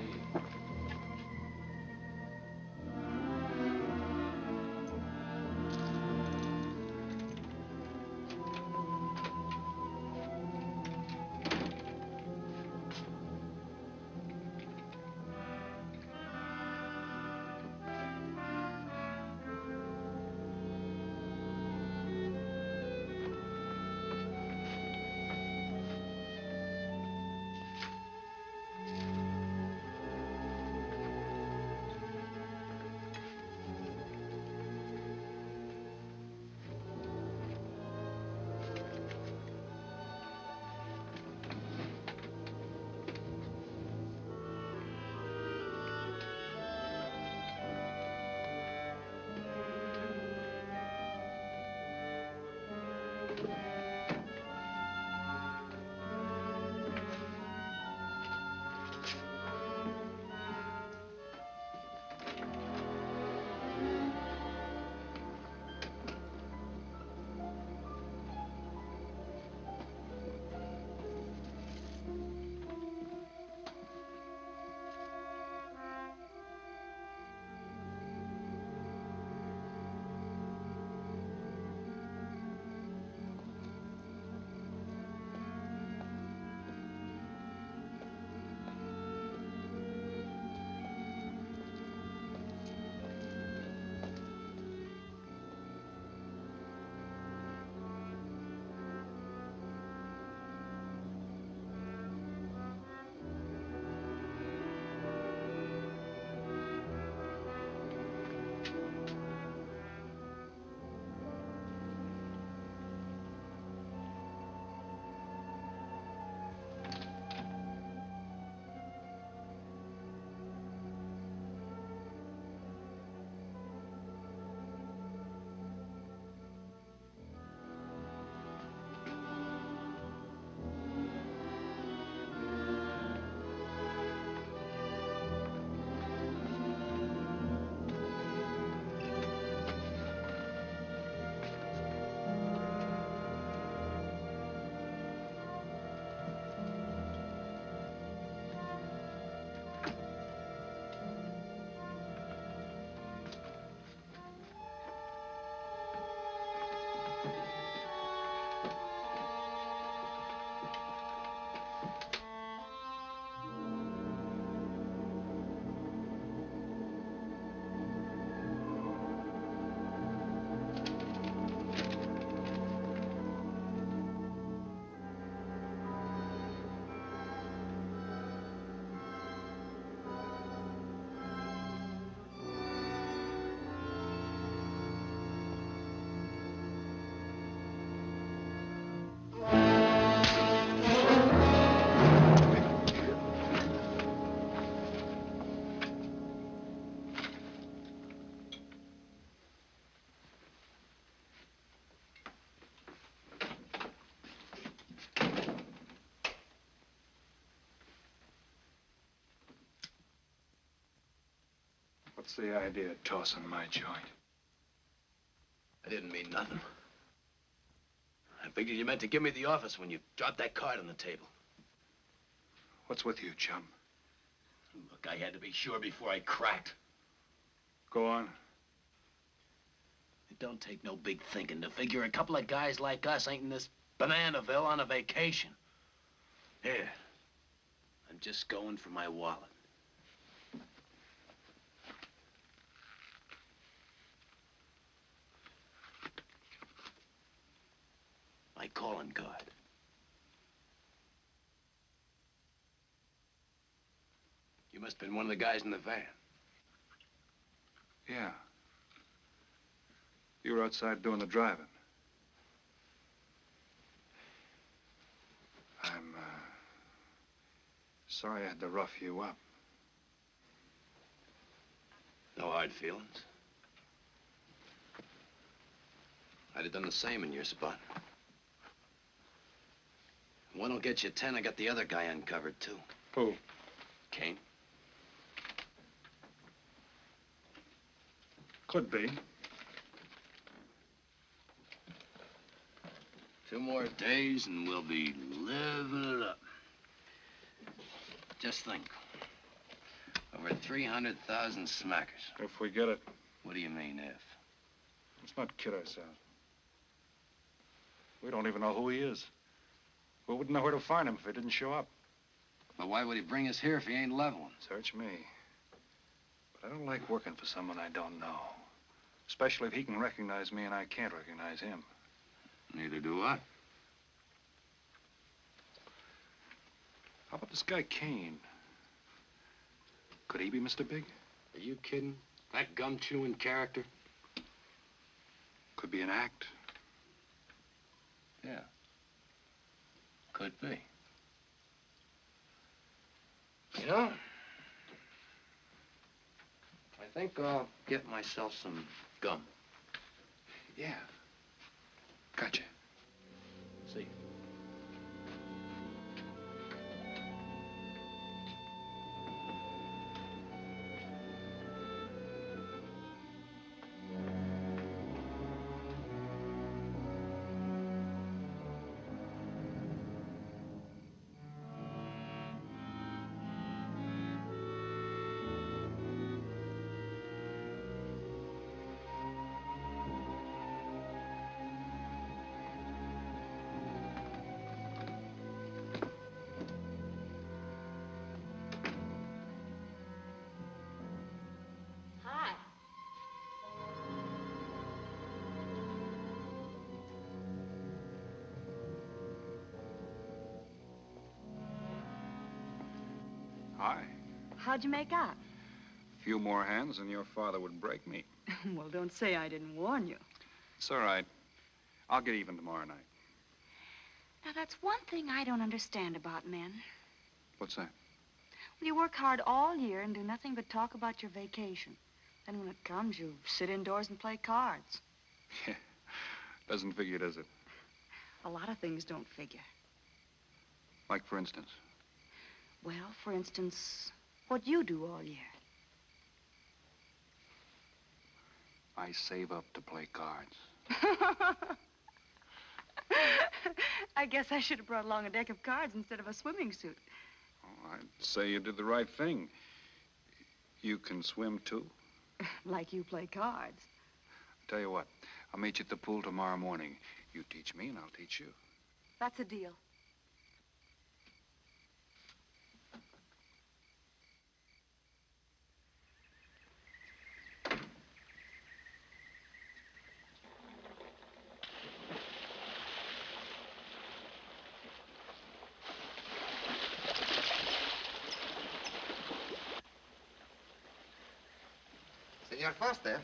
What's the idea of tossing my joint? I didn't mean nothing. I figured you meant to give me the office when you dropped that card on the table. What's with you, chum? Look, I had to be sure before I cracked. Go on. It don't take no big thinking to figure a couple of guys like us ain't in this Bananaville on a vacation. Here. I'm just going for my wallet. Calling. You must have been one of the guys in the van. Yeah. You were outside doing the driving. I'm, uh, sorry I had to rough you up. No hard feelings. I'd have done the same in your spot. One will get you ten. I got the other guy uncovered, too. Who? Kane. Could be. Two more days and we'll be living it up. Just think. Over 300,000 smackers. If we get it. What do you mean, if? Let's not kid ourselves. We don't even know who he is. We wouldn't know where to find him if he didn't show up. But why would he bring us here if he ain't leveling? Search me. But I don't like working for someone I don't know. Especially if he can recognize me and I can't recognize him. Neither do I. How about this guy Kane? Could he be Mr. Big? Are you kidding? That gum-chewing character? Could be an act. Yeah. Could be. You know, I think I'll get myself some gum. Yeah. Gotcha. How'd you make out? A few more hands and your father would break me. (laughs) well, don't say I didn't warn you. It's all right. I'll get even tomorrow night. Now, that's one thing I don't understand about men. What's that? Well, you work hard all year and do nothing but talk about your vacation. Then when it comes, you sit indoors and play cards. Yeah. Doesn't figure, does it? A lot of things don't figure. Like, for instance, Well, for instance, what you do all year. I save up to play cards. (laughs) I guess I should have brought along a deck of cards instead of a swimming suit. Oh, I'd say you did the right thing. You can swim, too. (laughs) like you play cards. Tell you what, I'll meet you at the pool tomorrow morning. You teach me, and I'll teach you. That's a deal. Señor Foster,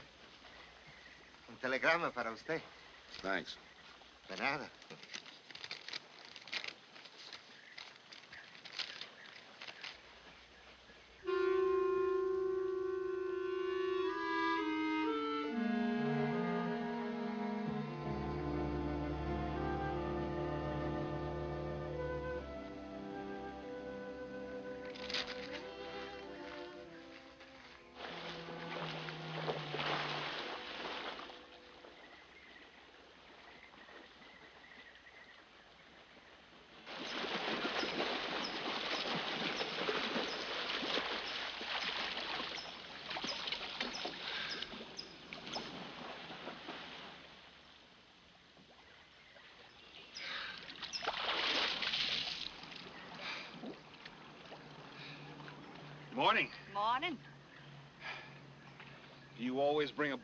un telegrama para usted. Thanks. De nada.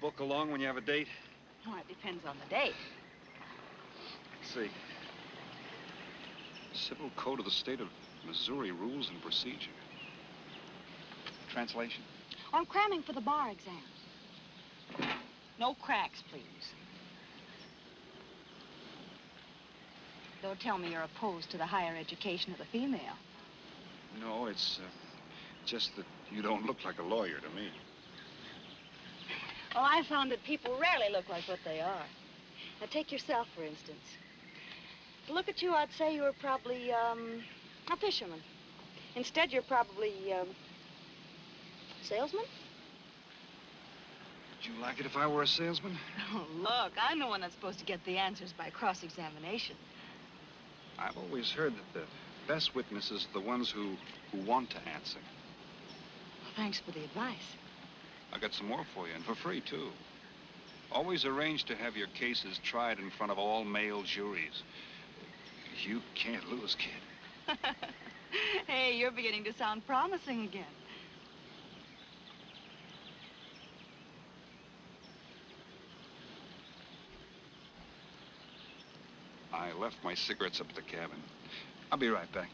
Book along when you have a date? Well, it depends on the date. Let's see. Civil Code of the State of Missouri Rules and Procedure. Translation? I'm cramming for the bar exam. No cracks, please. Don't tell me you're opposed to the higher education of the female. No, it's uh, just that you don't look like a lawyer to me. Well, I found that people rarely look like what they are. Now, take yourself, for instance. To look at you, I'd say you were probably, um, a fisherman. Instead, you're probably, um, salesman? Would you like it if I were a salesman? (laughs) Oh, look, I'm the one that's supposed to get the answers by cross-examination. I've always heard that the best witnesses are the ones who, who want to answer. Well, thanks for the advice. I got some more for you, and for free, too. Always arrange to have your cases tried in front of all male juries. You can't lose, kid. (laughs) hey, you're beginning to sound promising again. I left my cigarettes up at the cabin. I'll be right back.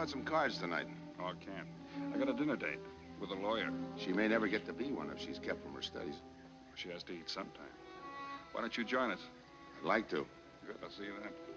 About some cards tonight? Oh, I can't. I got a dinner date with a lawyer. She may never get to be one if she's kept from her studies. She has to eat sometime. Why don't you join us? I'd like to. Good, I'll see you then.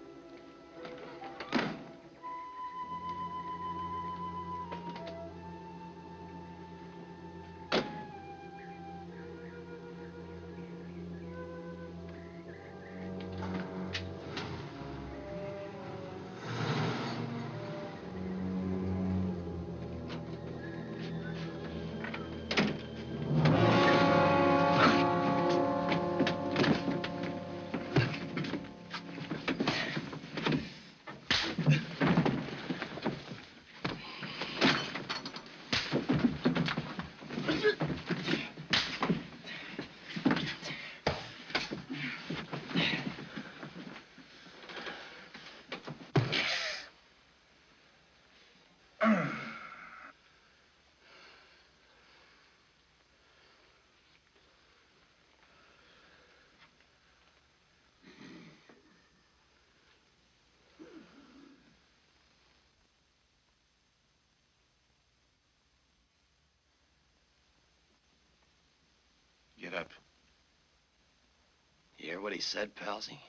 What he said, Palsy?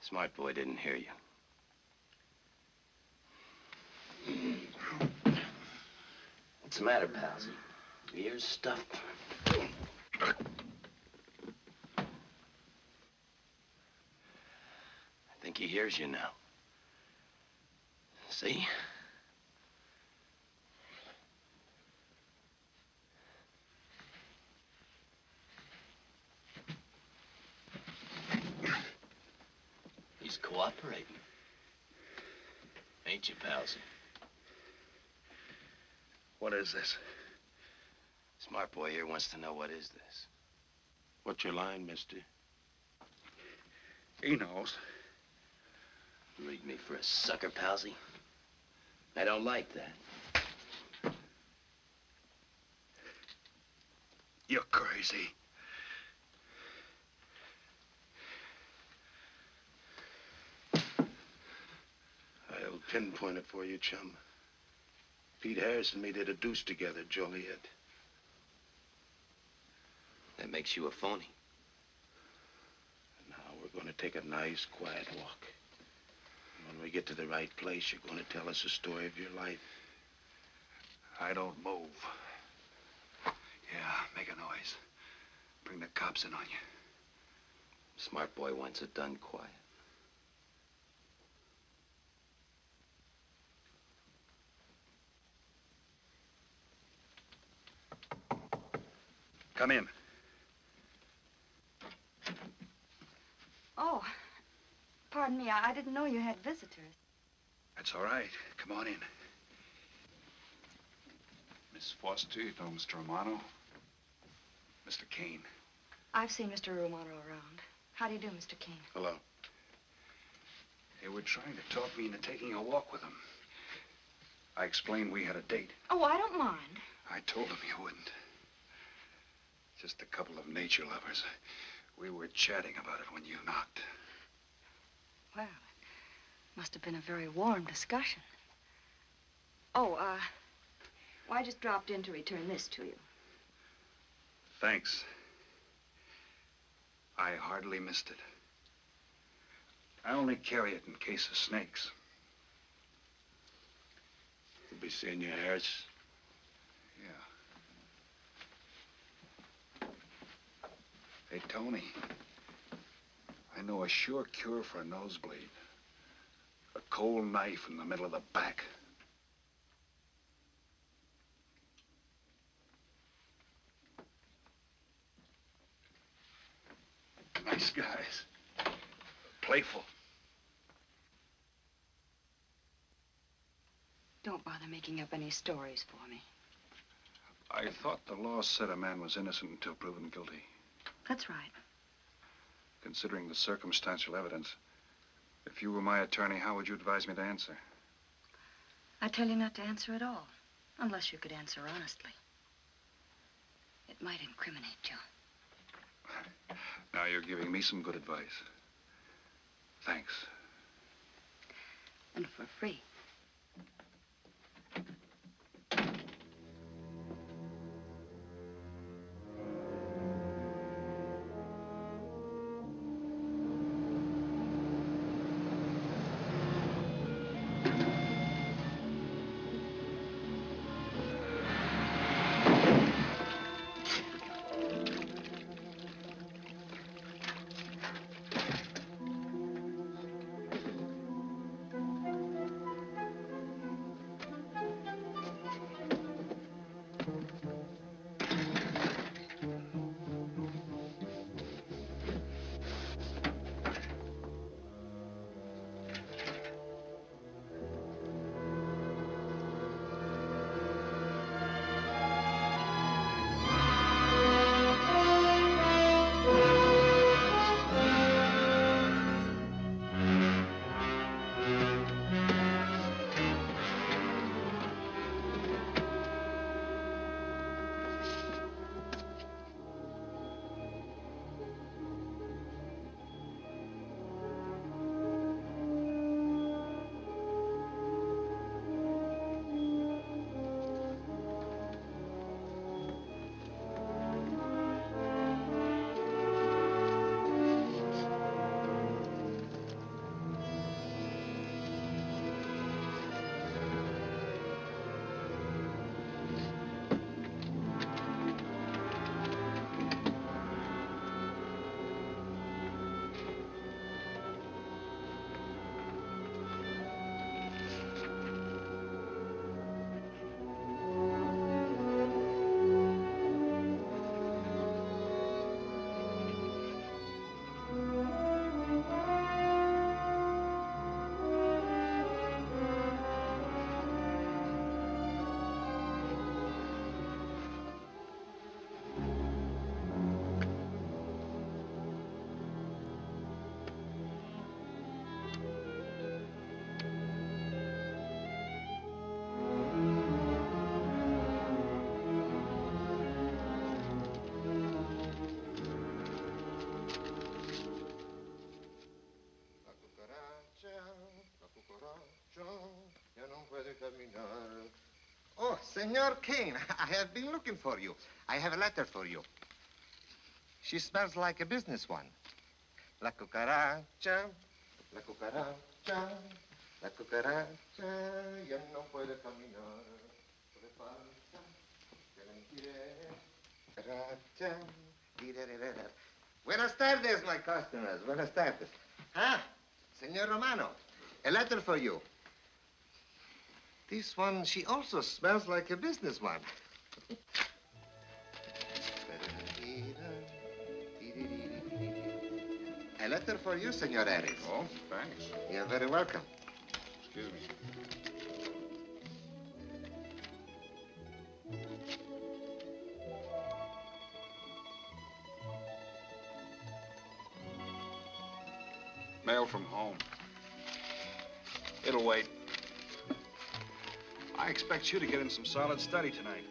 Smart boy didn't hear you. What's the matter, Palsy? Your ears stuffed? I think he hears you now. See? He's cooperating. Ain't you, Palsy? What is this? Smart boy here wants to know what is this. What's your line, mister? He knows. Read me for a sucker, Palsy. I don't like that. You're crazy. I'll pinpoint it for you, chum. Pete Harris and me did a deuce together, Joliet. That makes you a phony. Now we're going to take a nice, quiet walk. When we get to the right place, you're going to tell us the story of your life. I don't move. Yeah, make a noise. Bring the cops in on you. Smart boy wants it done quiet. Come in. Oh, pardon me. I, I didn't know you had visitors. That's all right. Come on in. Miss Foster, you know Mr. Romano? Mr. Kane. I've seen Mr. Romano around. How do you do, Mr. Kane? Hello. They were trying to talk me into taking a walk with them. I explained we had a date. Oh, I don't mind. I told him you wouldn't. Just a couple of nature lovers. We were chatting about it when you knocked. Well, it must have been a very warm discussion. Oh, uh, well, I just dropped in to return this to you. Thanks. I hardly missed it. I only carry it in case of snakes. We'll be seeing you, Harris. Yeah. Hey, Tony. I know a sure cure for a nosebleed. A cold knife in the middle of the back. Nice guys. Playful. Don't bother making up any stories for me. I thought the law said a man was innocent until proven guilty. That's right. Considering the circumstantial evidence, if you were my attorney, how would you advise me to answer? I tell you not to answer at all, unless you could answer honestly. It might incriminate you. (laughs) Now you're giving me some good advice. Thanks. And for free. Senor Kane, I have been looking for you. I have a letter for you. She smells like a business one. La cucaracha, la cucaracha, La cucaracha ya no puede caminar. Le falta que le quiere. Cucaracha. Buenas tardes, my customers. Buenas tardes. Ah, Senor Romano, a letter for you. This one, she also smells like a business one. A letter for you, Senor Harris. Oh, thanks. You're very welcome. Excuse me. Mail from home. It'll wait. I expect you to get in some solid study tonight.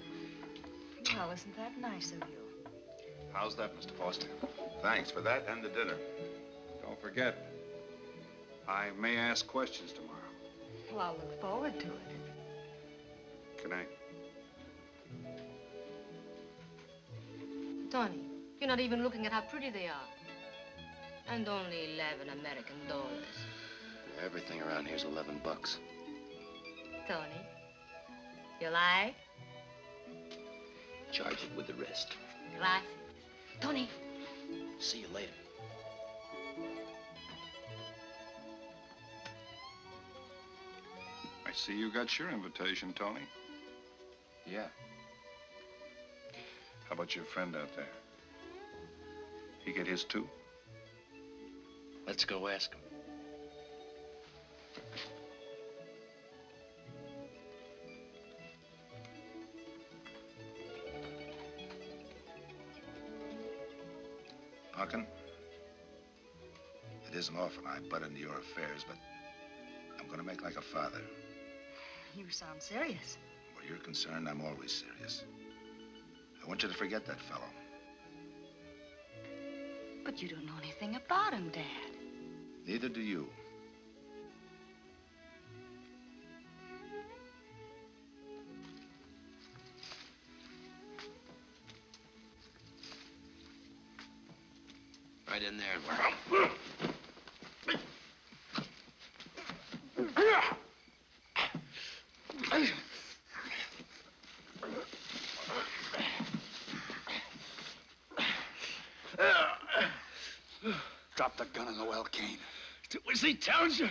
Well, isn't that nice of you? How's that, Mr. Foster? Thanks for that and the dinner. Don't forget, I may ask questions tomorrow. Well, I'll look forward to it. Good night. Tony, you're not even looking at how pretty they are. And only 11 American dollars. Everything around here's 11 bucks. Tony, you like? Charge it with the rest. Gracias. Tony, See you later. I see you got your invitation, Tony. Yeah. How about your friend out there? He get his too? Let's go ask him. Often I butt into your affairs, but I'm gonna make like a father. You sound serious. Where you're concerned, I'm always serious. I want you to forget that fellow. But you don't know anything about him, Dad. Neither do you. Right in there and Drop the gun in the well, Kane. Do as he tells you.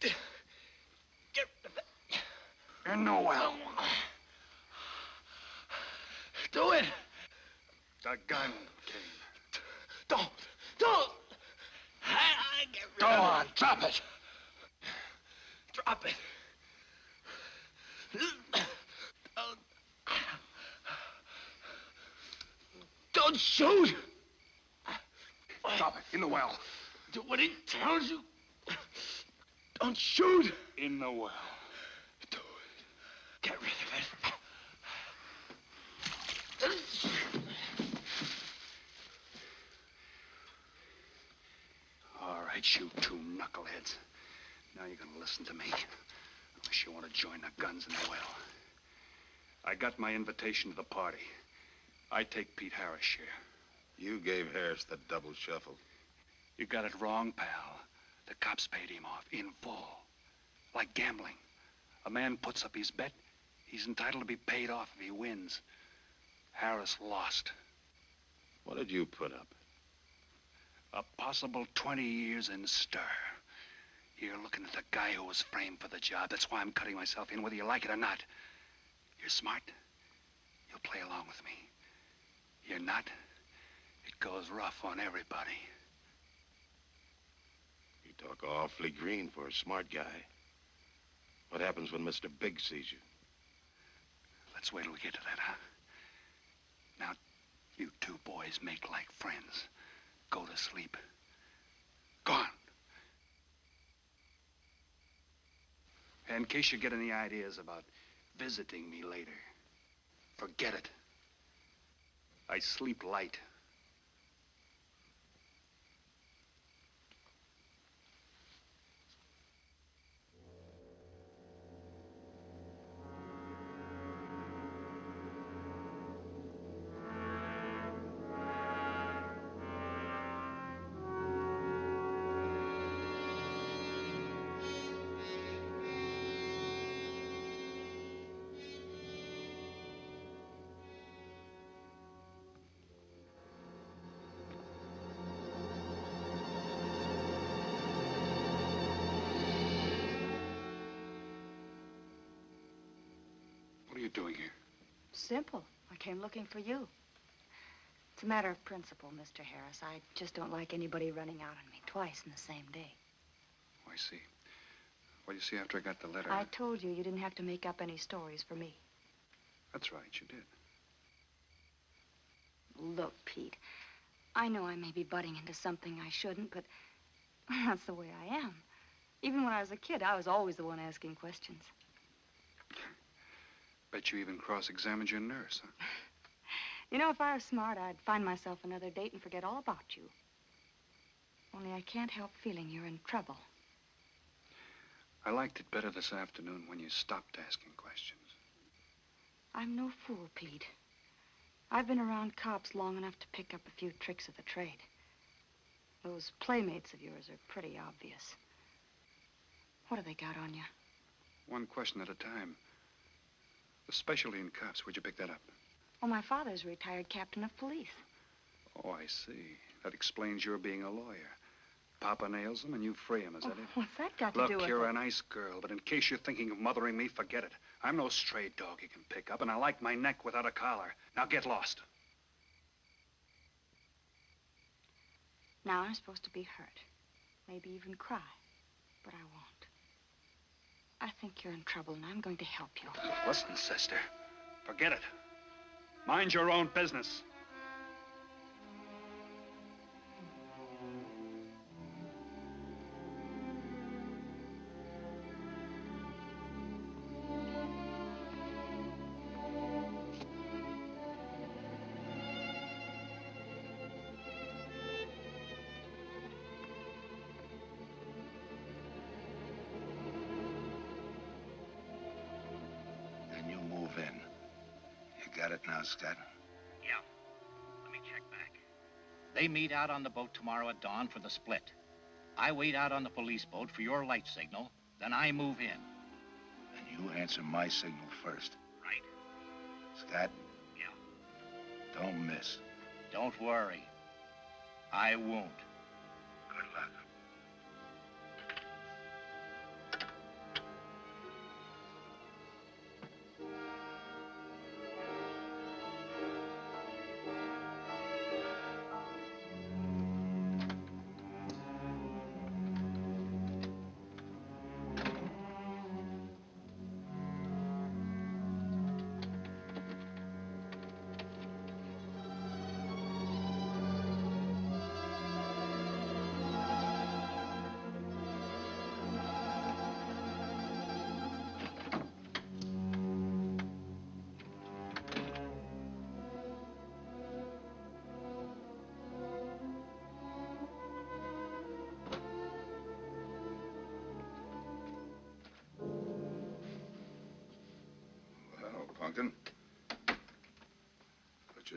Get in the well. Do it. The gun, Kane. Don't. Don't. I, I get rid Go of on, drop it. Drop it. Don't shoot. Drop it. In the well. Do what he tells you. Don't shoot. In the well. Get rid of it. All right, you two knuckleheads. Now you're gonna listen to me. Unless you want to join the guns in the well. I got my invitation to the party. I take Pete Harris' share. You gave Harris the double shuffle. You got it wrong, pal. The cops paid him off in full. Like gambling. A man puts up his bet, he's entitled to be paid off if he wins. Harris lost. What did you put up? A possible 20 years in stir. You're looking at the guy who was framed for the job. That's why I'm cutting myself in, whether you like it or not. You're smart. You'll play along with me. You're not. It goes rough on everybody. You talk awfully green for a smart guy. What happens when Mr. Big sees you? Let's wait till we get to that, huh? Now, you two boys make like friends. Go to sleep. Go on. In case you get any ideas about visiting me later, forget it. I sleep light. Doing here? Simple. I came looking for you. It's a matter of principle, Mr. Harris. I just don't like anybody running out on me twice in the same day. Oh, I see. Well, you see, after I got the letter... I told you you didn't have to make up any stories for me. That's right, you did. Look, Pete, I know I may be butting into something I shouldn't, but (laughs) that's the way I am. Even when I was a kid, I was always the one asking questions. (laughs) Bet you even cross-examined your nurse, huh? You know, if I was smart, I'd find myself another date and forget all about you. Only I can't help feeling you're in trouble. I liked it better this afternoon when you stopped asking questions. I'm no fool, Pete. I've been around cops long enough to pick up a few tricks of the trade. Those playmates of yours are pretty obvious. What have they got on you? One question at a time. The specialty in cops, where'd you pick that up? Well, my father's a retired captain of police. Oh, I see. That explains your being a lawyer. Papa nails them and you free him, is that it? Oh, (laughs) what's that got to do with it you're it? a nice girl, but in case you're thinking of mothering me, forget it. I'm no stray dog you can pick up, and I like my neck without a collar. Now get lost. Now I'm supposed to be hurt. Maybe even cry. But I won't. I think you're in trouble, and I'm going to help you. Listen, sister. Forget it. Mind your own business. Meet out on the boat tomorrow at dawn for the split. I wait out on the police boat for your light signal, then I move in. And you answer my signal first. Right. Scott? Yeah. Don't miss. Don't worry. I won't.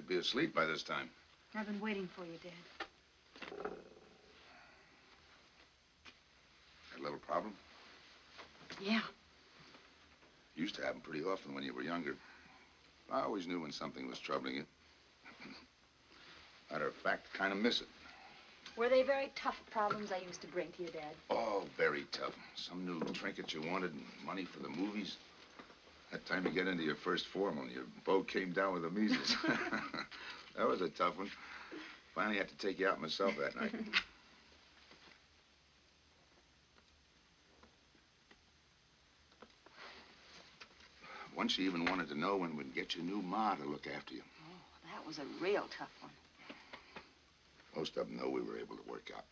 You'd be asleep by this time. I've been waiting for you, Dad. Had a little problem? Yeah. Used to happen pretty often when you were younger. I always knew when something was troubling you. (clears throat) Matter of fact, kind of miss it. Were they very tough problems I used to bring to you, Dad? Oh, very tough. Some new trinket you wanted, and money for the movies. That time you get into your first formal, your boat came down with the measles. (laughs) (laughs) that was a tough one. Finally had to take you out myself that night. (laughs) Once you even wanted to know when we'd get your new ma to look after you. Oh, that was a real tough one. Most of them know we were able to work out.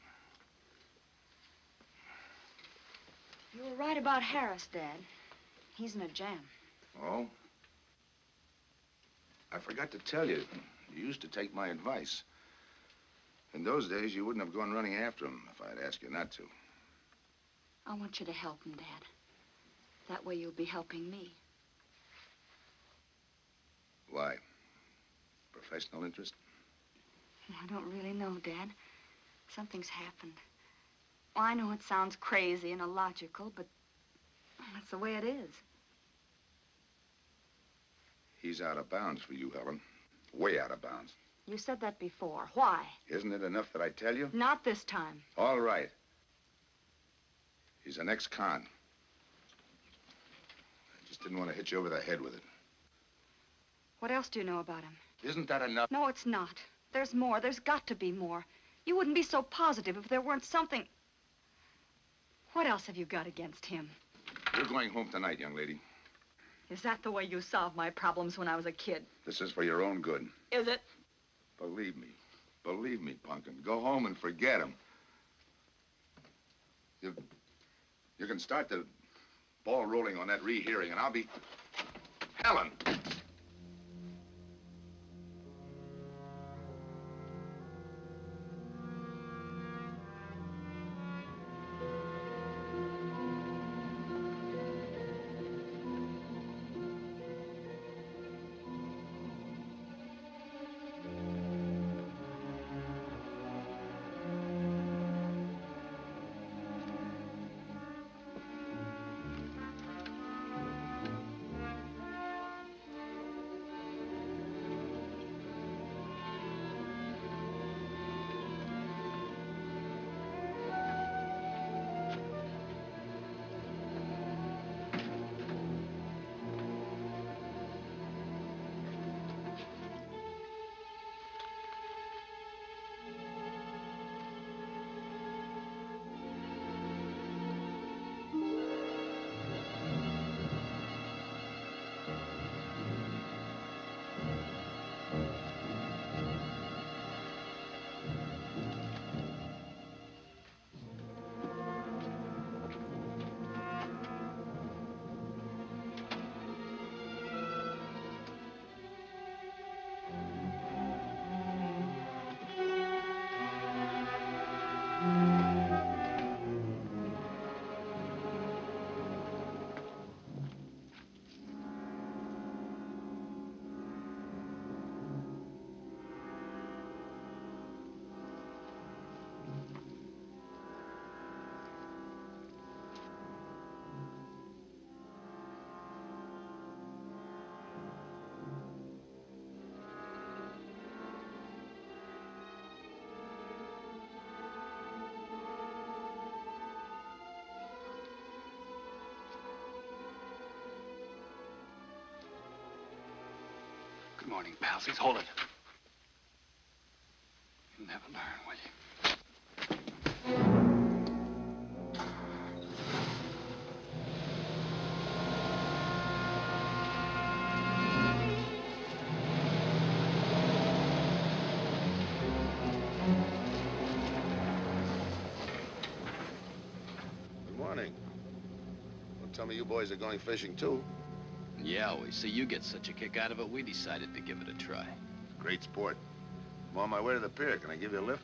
You were right about Harris, Dad. He's in a jam. Oh? I forgot to tell you. You used to take my advice. In those days, you wouldn't have gone running after him if I'd asked you not to. I want you to help him, Dad. That way you'll be helping me. Why? Professional interest? I don't really know, Dad. Something's happened. Well, I know it sounds crazy and illogical, but that's the way it is. He's out of bounds for you, Helen. Way out of bounds. You said that before. Why? Isn't it enough that I tell you? Not this time. All right. He's an ex-con. I just didn't want to hit you over the head with it. What else do you know about him? Isn't that enough? No, it's not. There's more. There's got to be more. You wouldn't be so positive if there weren't something. What else have you got against him? You're going home tonight, young lady. Is that the way you solved my problems when I was a kid? This is for your own good. Is it? Believe me. Believe me, Punkin. Go home and forget him. You, you can start the ball rolling on that rehearing, and I'll be... Helen! Morning, palsies. Hold it. You'll never learn, will you? Good morning. Don't tell me you boys are going fishing, too. Yeah, we see you get such a kick out of it, we decided to give it a try. Great sport. I'm on my way to the pier. Can I give you a lift?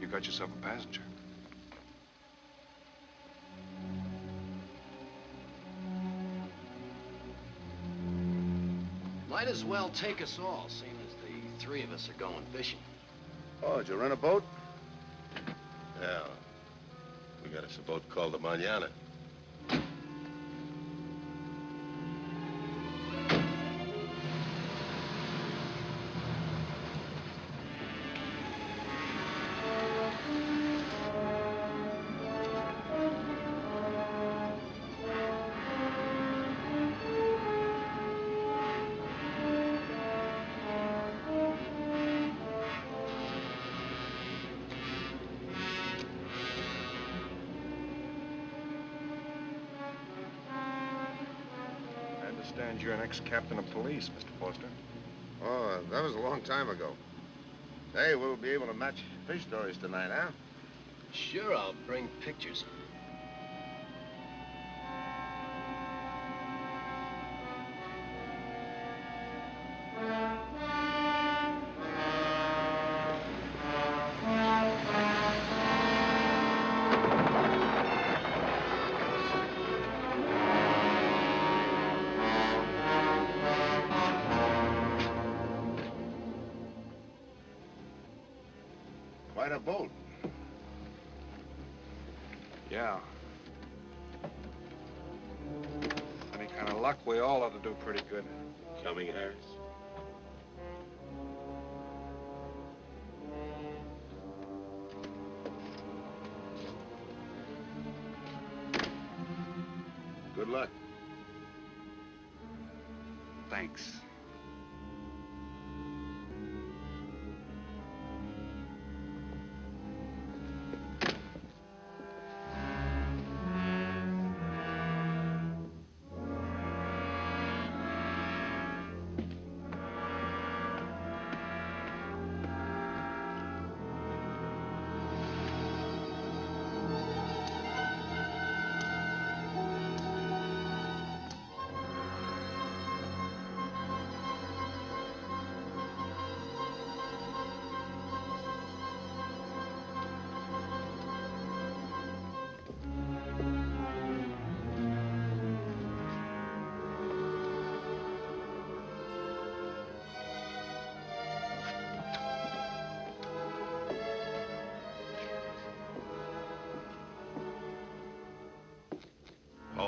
You got yourself a passenger. Might as well take us all, seeing as the three of us are going fishing. Oh, did you rent a boat? Yeah. We got us a boat called the Manana. Understand you're an ex-captain of police, Mr. Foster. Oh, that was a long time ago. Hey, we'll be able to match fish stories tonight, huh? Sure, I'll bring pictures.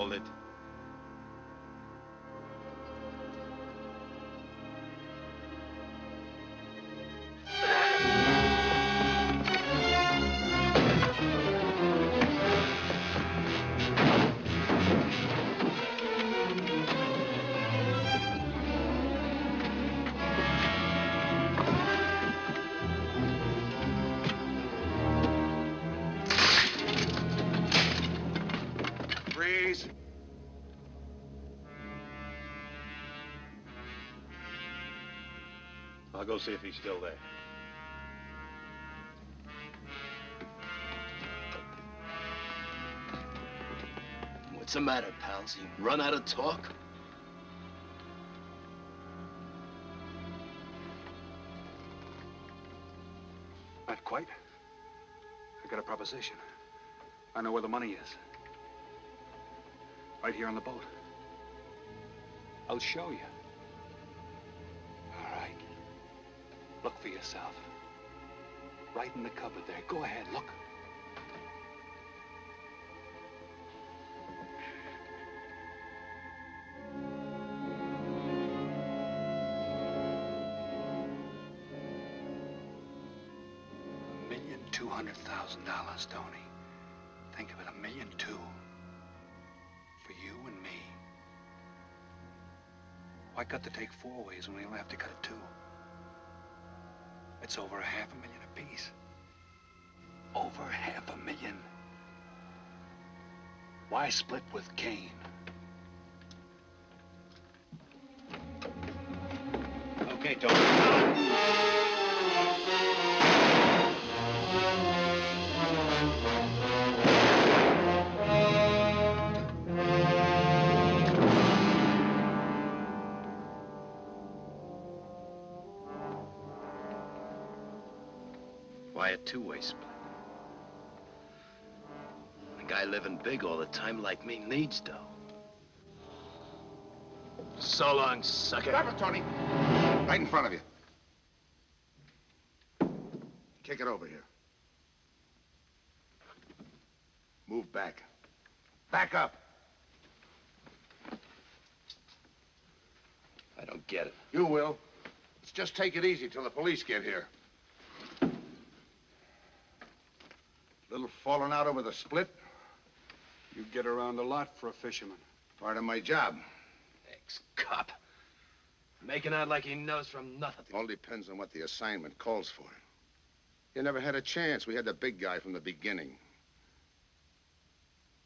Hold I'll go see if he's still there. What's the matter, pals? You run out of talk? Not quite. I got a proposition. I know where the money is. Right here on the boat. I'll show you. Yourself. Right in the cupboard there. Go ahead, look. Million two hundred thousand dollars, Tony. Think of it, a million two. For you and me. Why cut the take four ways when we only have to cut it two? It's over a half a million apiece. Over half a million. Why split with Kane? Okay, Tony. Big all the time like me needs dough. So long, sucker. Stop it, Tony. Right in front of you. Kick it over here. Move back. Back up. I don't get it. You will. Let's just take it easy till the police get here. Little falling out over the split. You get around a lot for a fisherman. Part of my job. Ex-cop. Making out like he knows from nothing. All depends on what the assignment calls for. You never had a chance. We had the big guy from the beginning.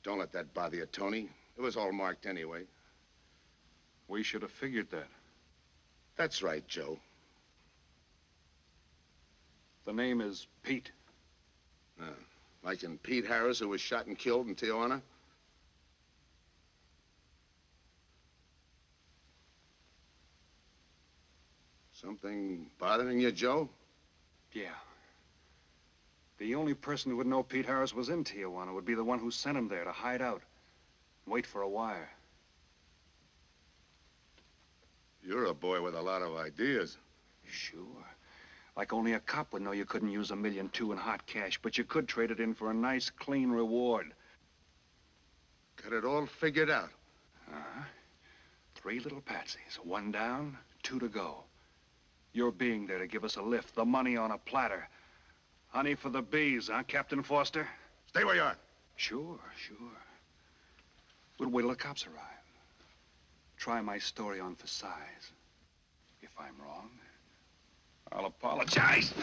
Don't let that bother you, Tony. It was all marked anyway. We should have figured that. That's right, Joe. The name is Pete. Uh, like in Pete Harris, who was shot and killed in Tijuana? Something bothering you, Joe? Yeah. The only person who would know Pete Harris was in Tijuana would be the one who sent him there to hide out. Wait for a wire. You're a boy with a lot of ideas. Sure. Like only a cop would know you couldn't use a million two in hot cash, but you could trade it in for a nice, clean reward. Got it all figured out. Uh-huh. Three little patsies. One down, two to go. Your being there to give us a lift, the money on a platter. Honey for the bees, huh, Captain Foster? Stay where you are. Sure, sure. We'll wait till the cops arrive. Try my story on for size. If I'm wrong, I'll apologize.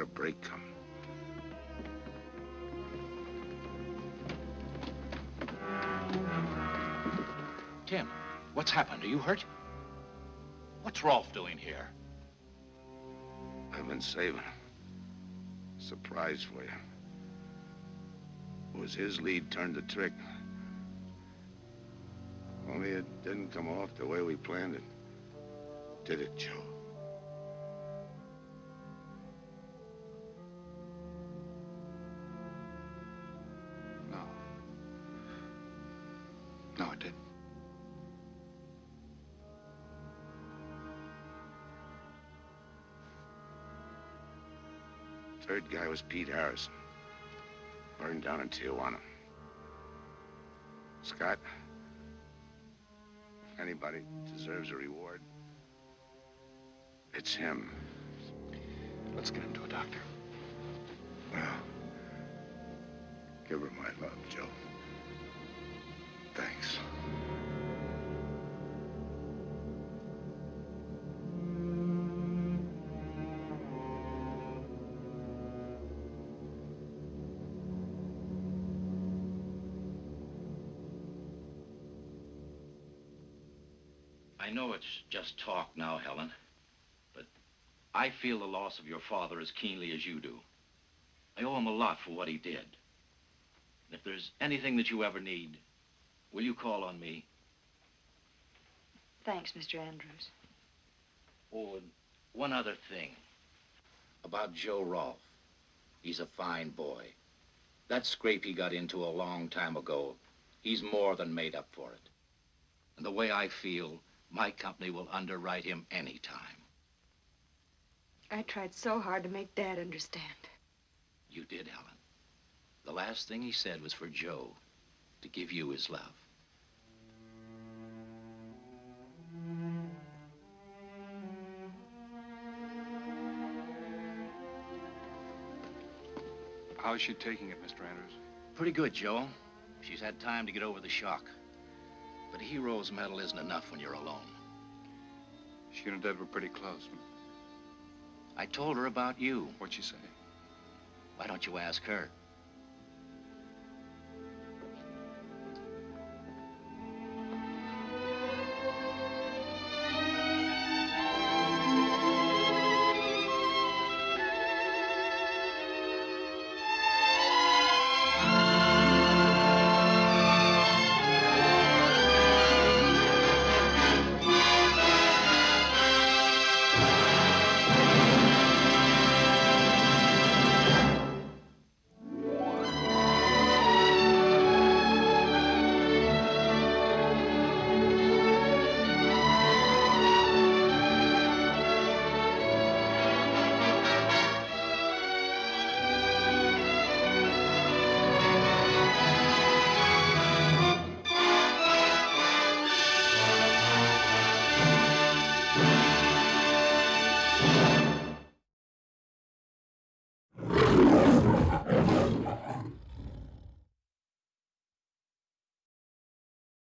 Got a break coming. Tim, what's happened? Are you hurt? What's Rolfe doing here? I've been saving surprise for you. It was his lead turned the trick. Only it didn't come off the way we planned it. Did it, Joe? No, it didn't. Third guy was Pete Harrison. Burned down in Tijuana. Scott, if anybody deserves a reward, it's him. Let's get him to a doctor. Well, give her my love, Joe. I know it's just talk now, Helen, but I feel the loss of your father as keenly as you do. I owe him a lot for what he did. And if there's anything that you ever need, will you call on me? Thanks, Mr. Andrews. Oh, and one other thing. About Joe Rolfe. He's a fine boy. That scrape he got into a long time ago, he's more than made up for it. And the way I feel, my company will underwrite him any time. I tried so hard to make Dad understand. You did, Helen. The last thing he said was for Joe to give you his love. How's she taking it, Mr. Andrews? Pretty good, Joe. She's had time to get over the shock. But a hero's medal isn't enough when you're alone. She and her dad were pretty close. I told her about you. What'd she say? Why don't you ask her?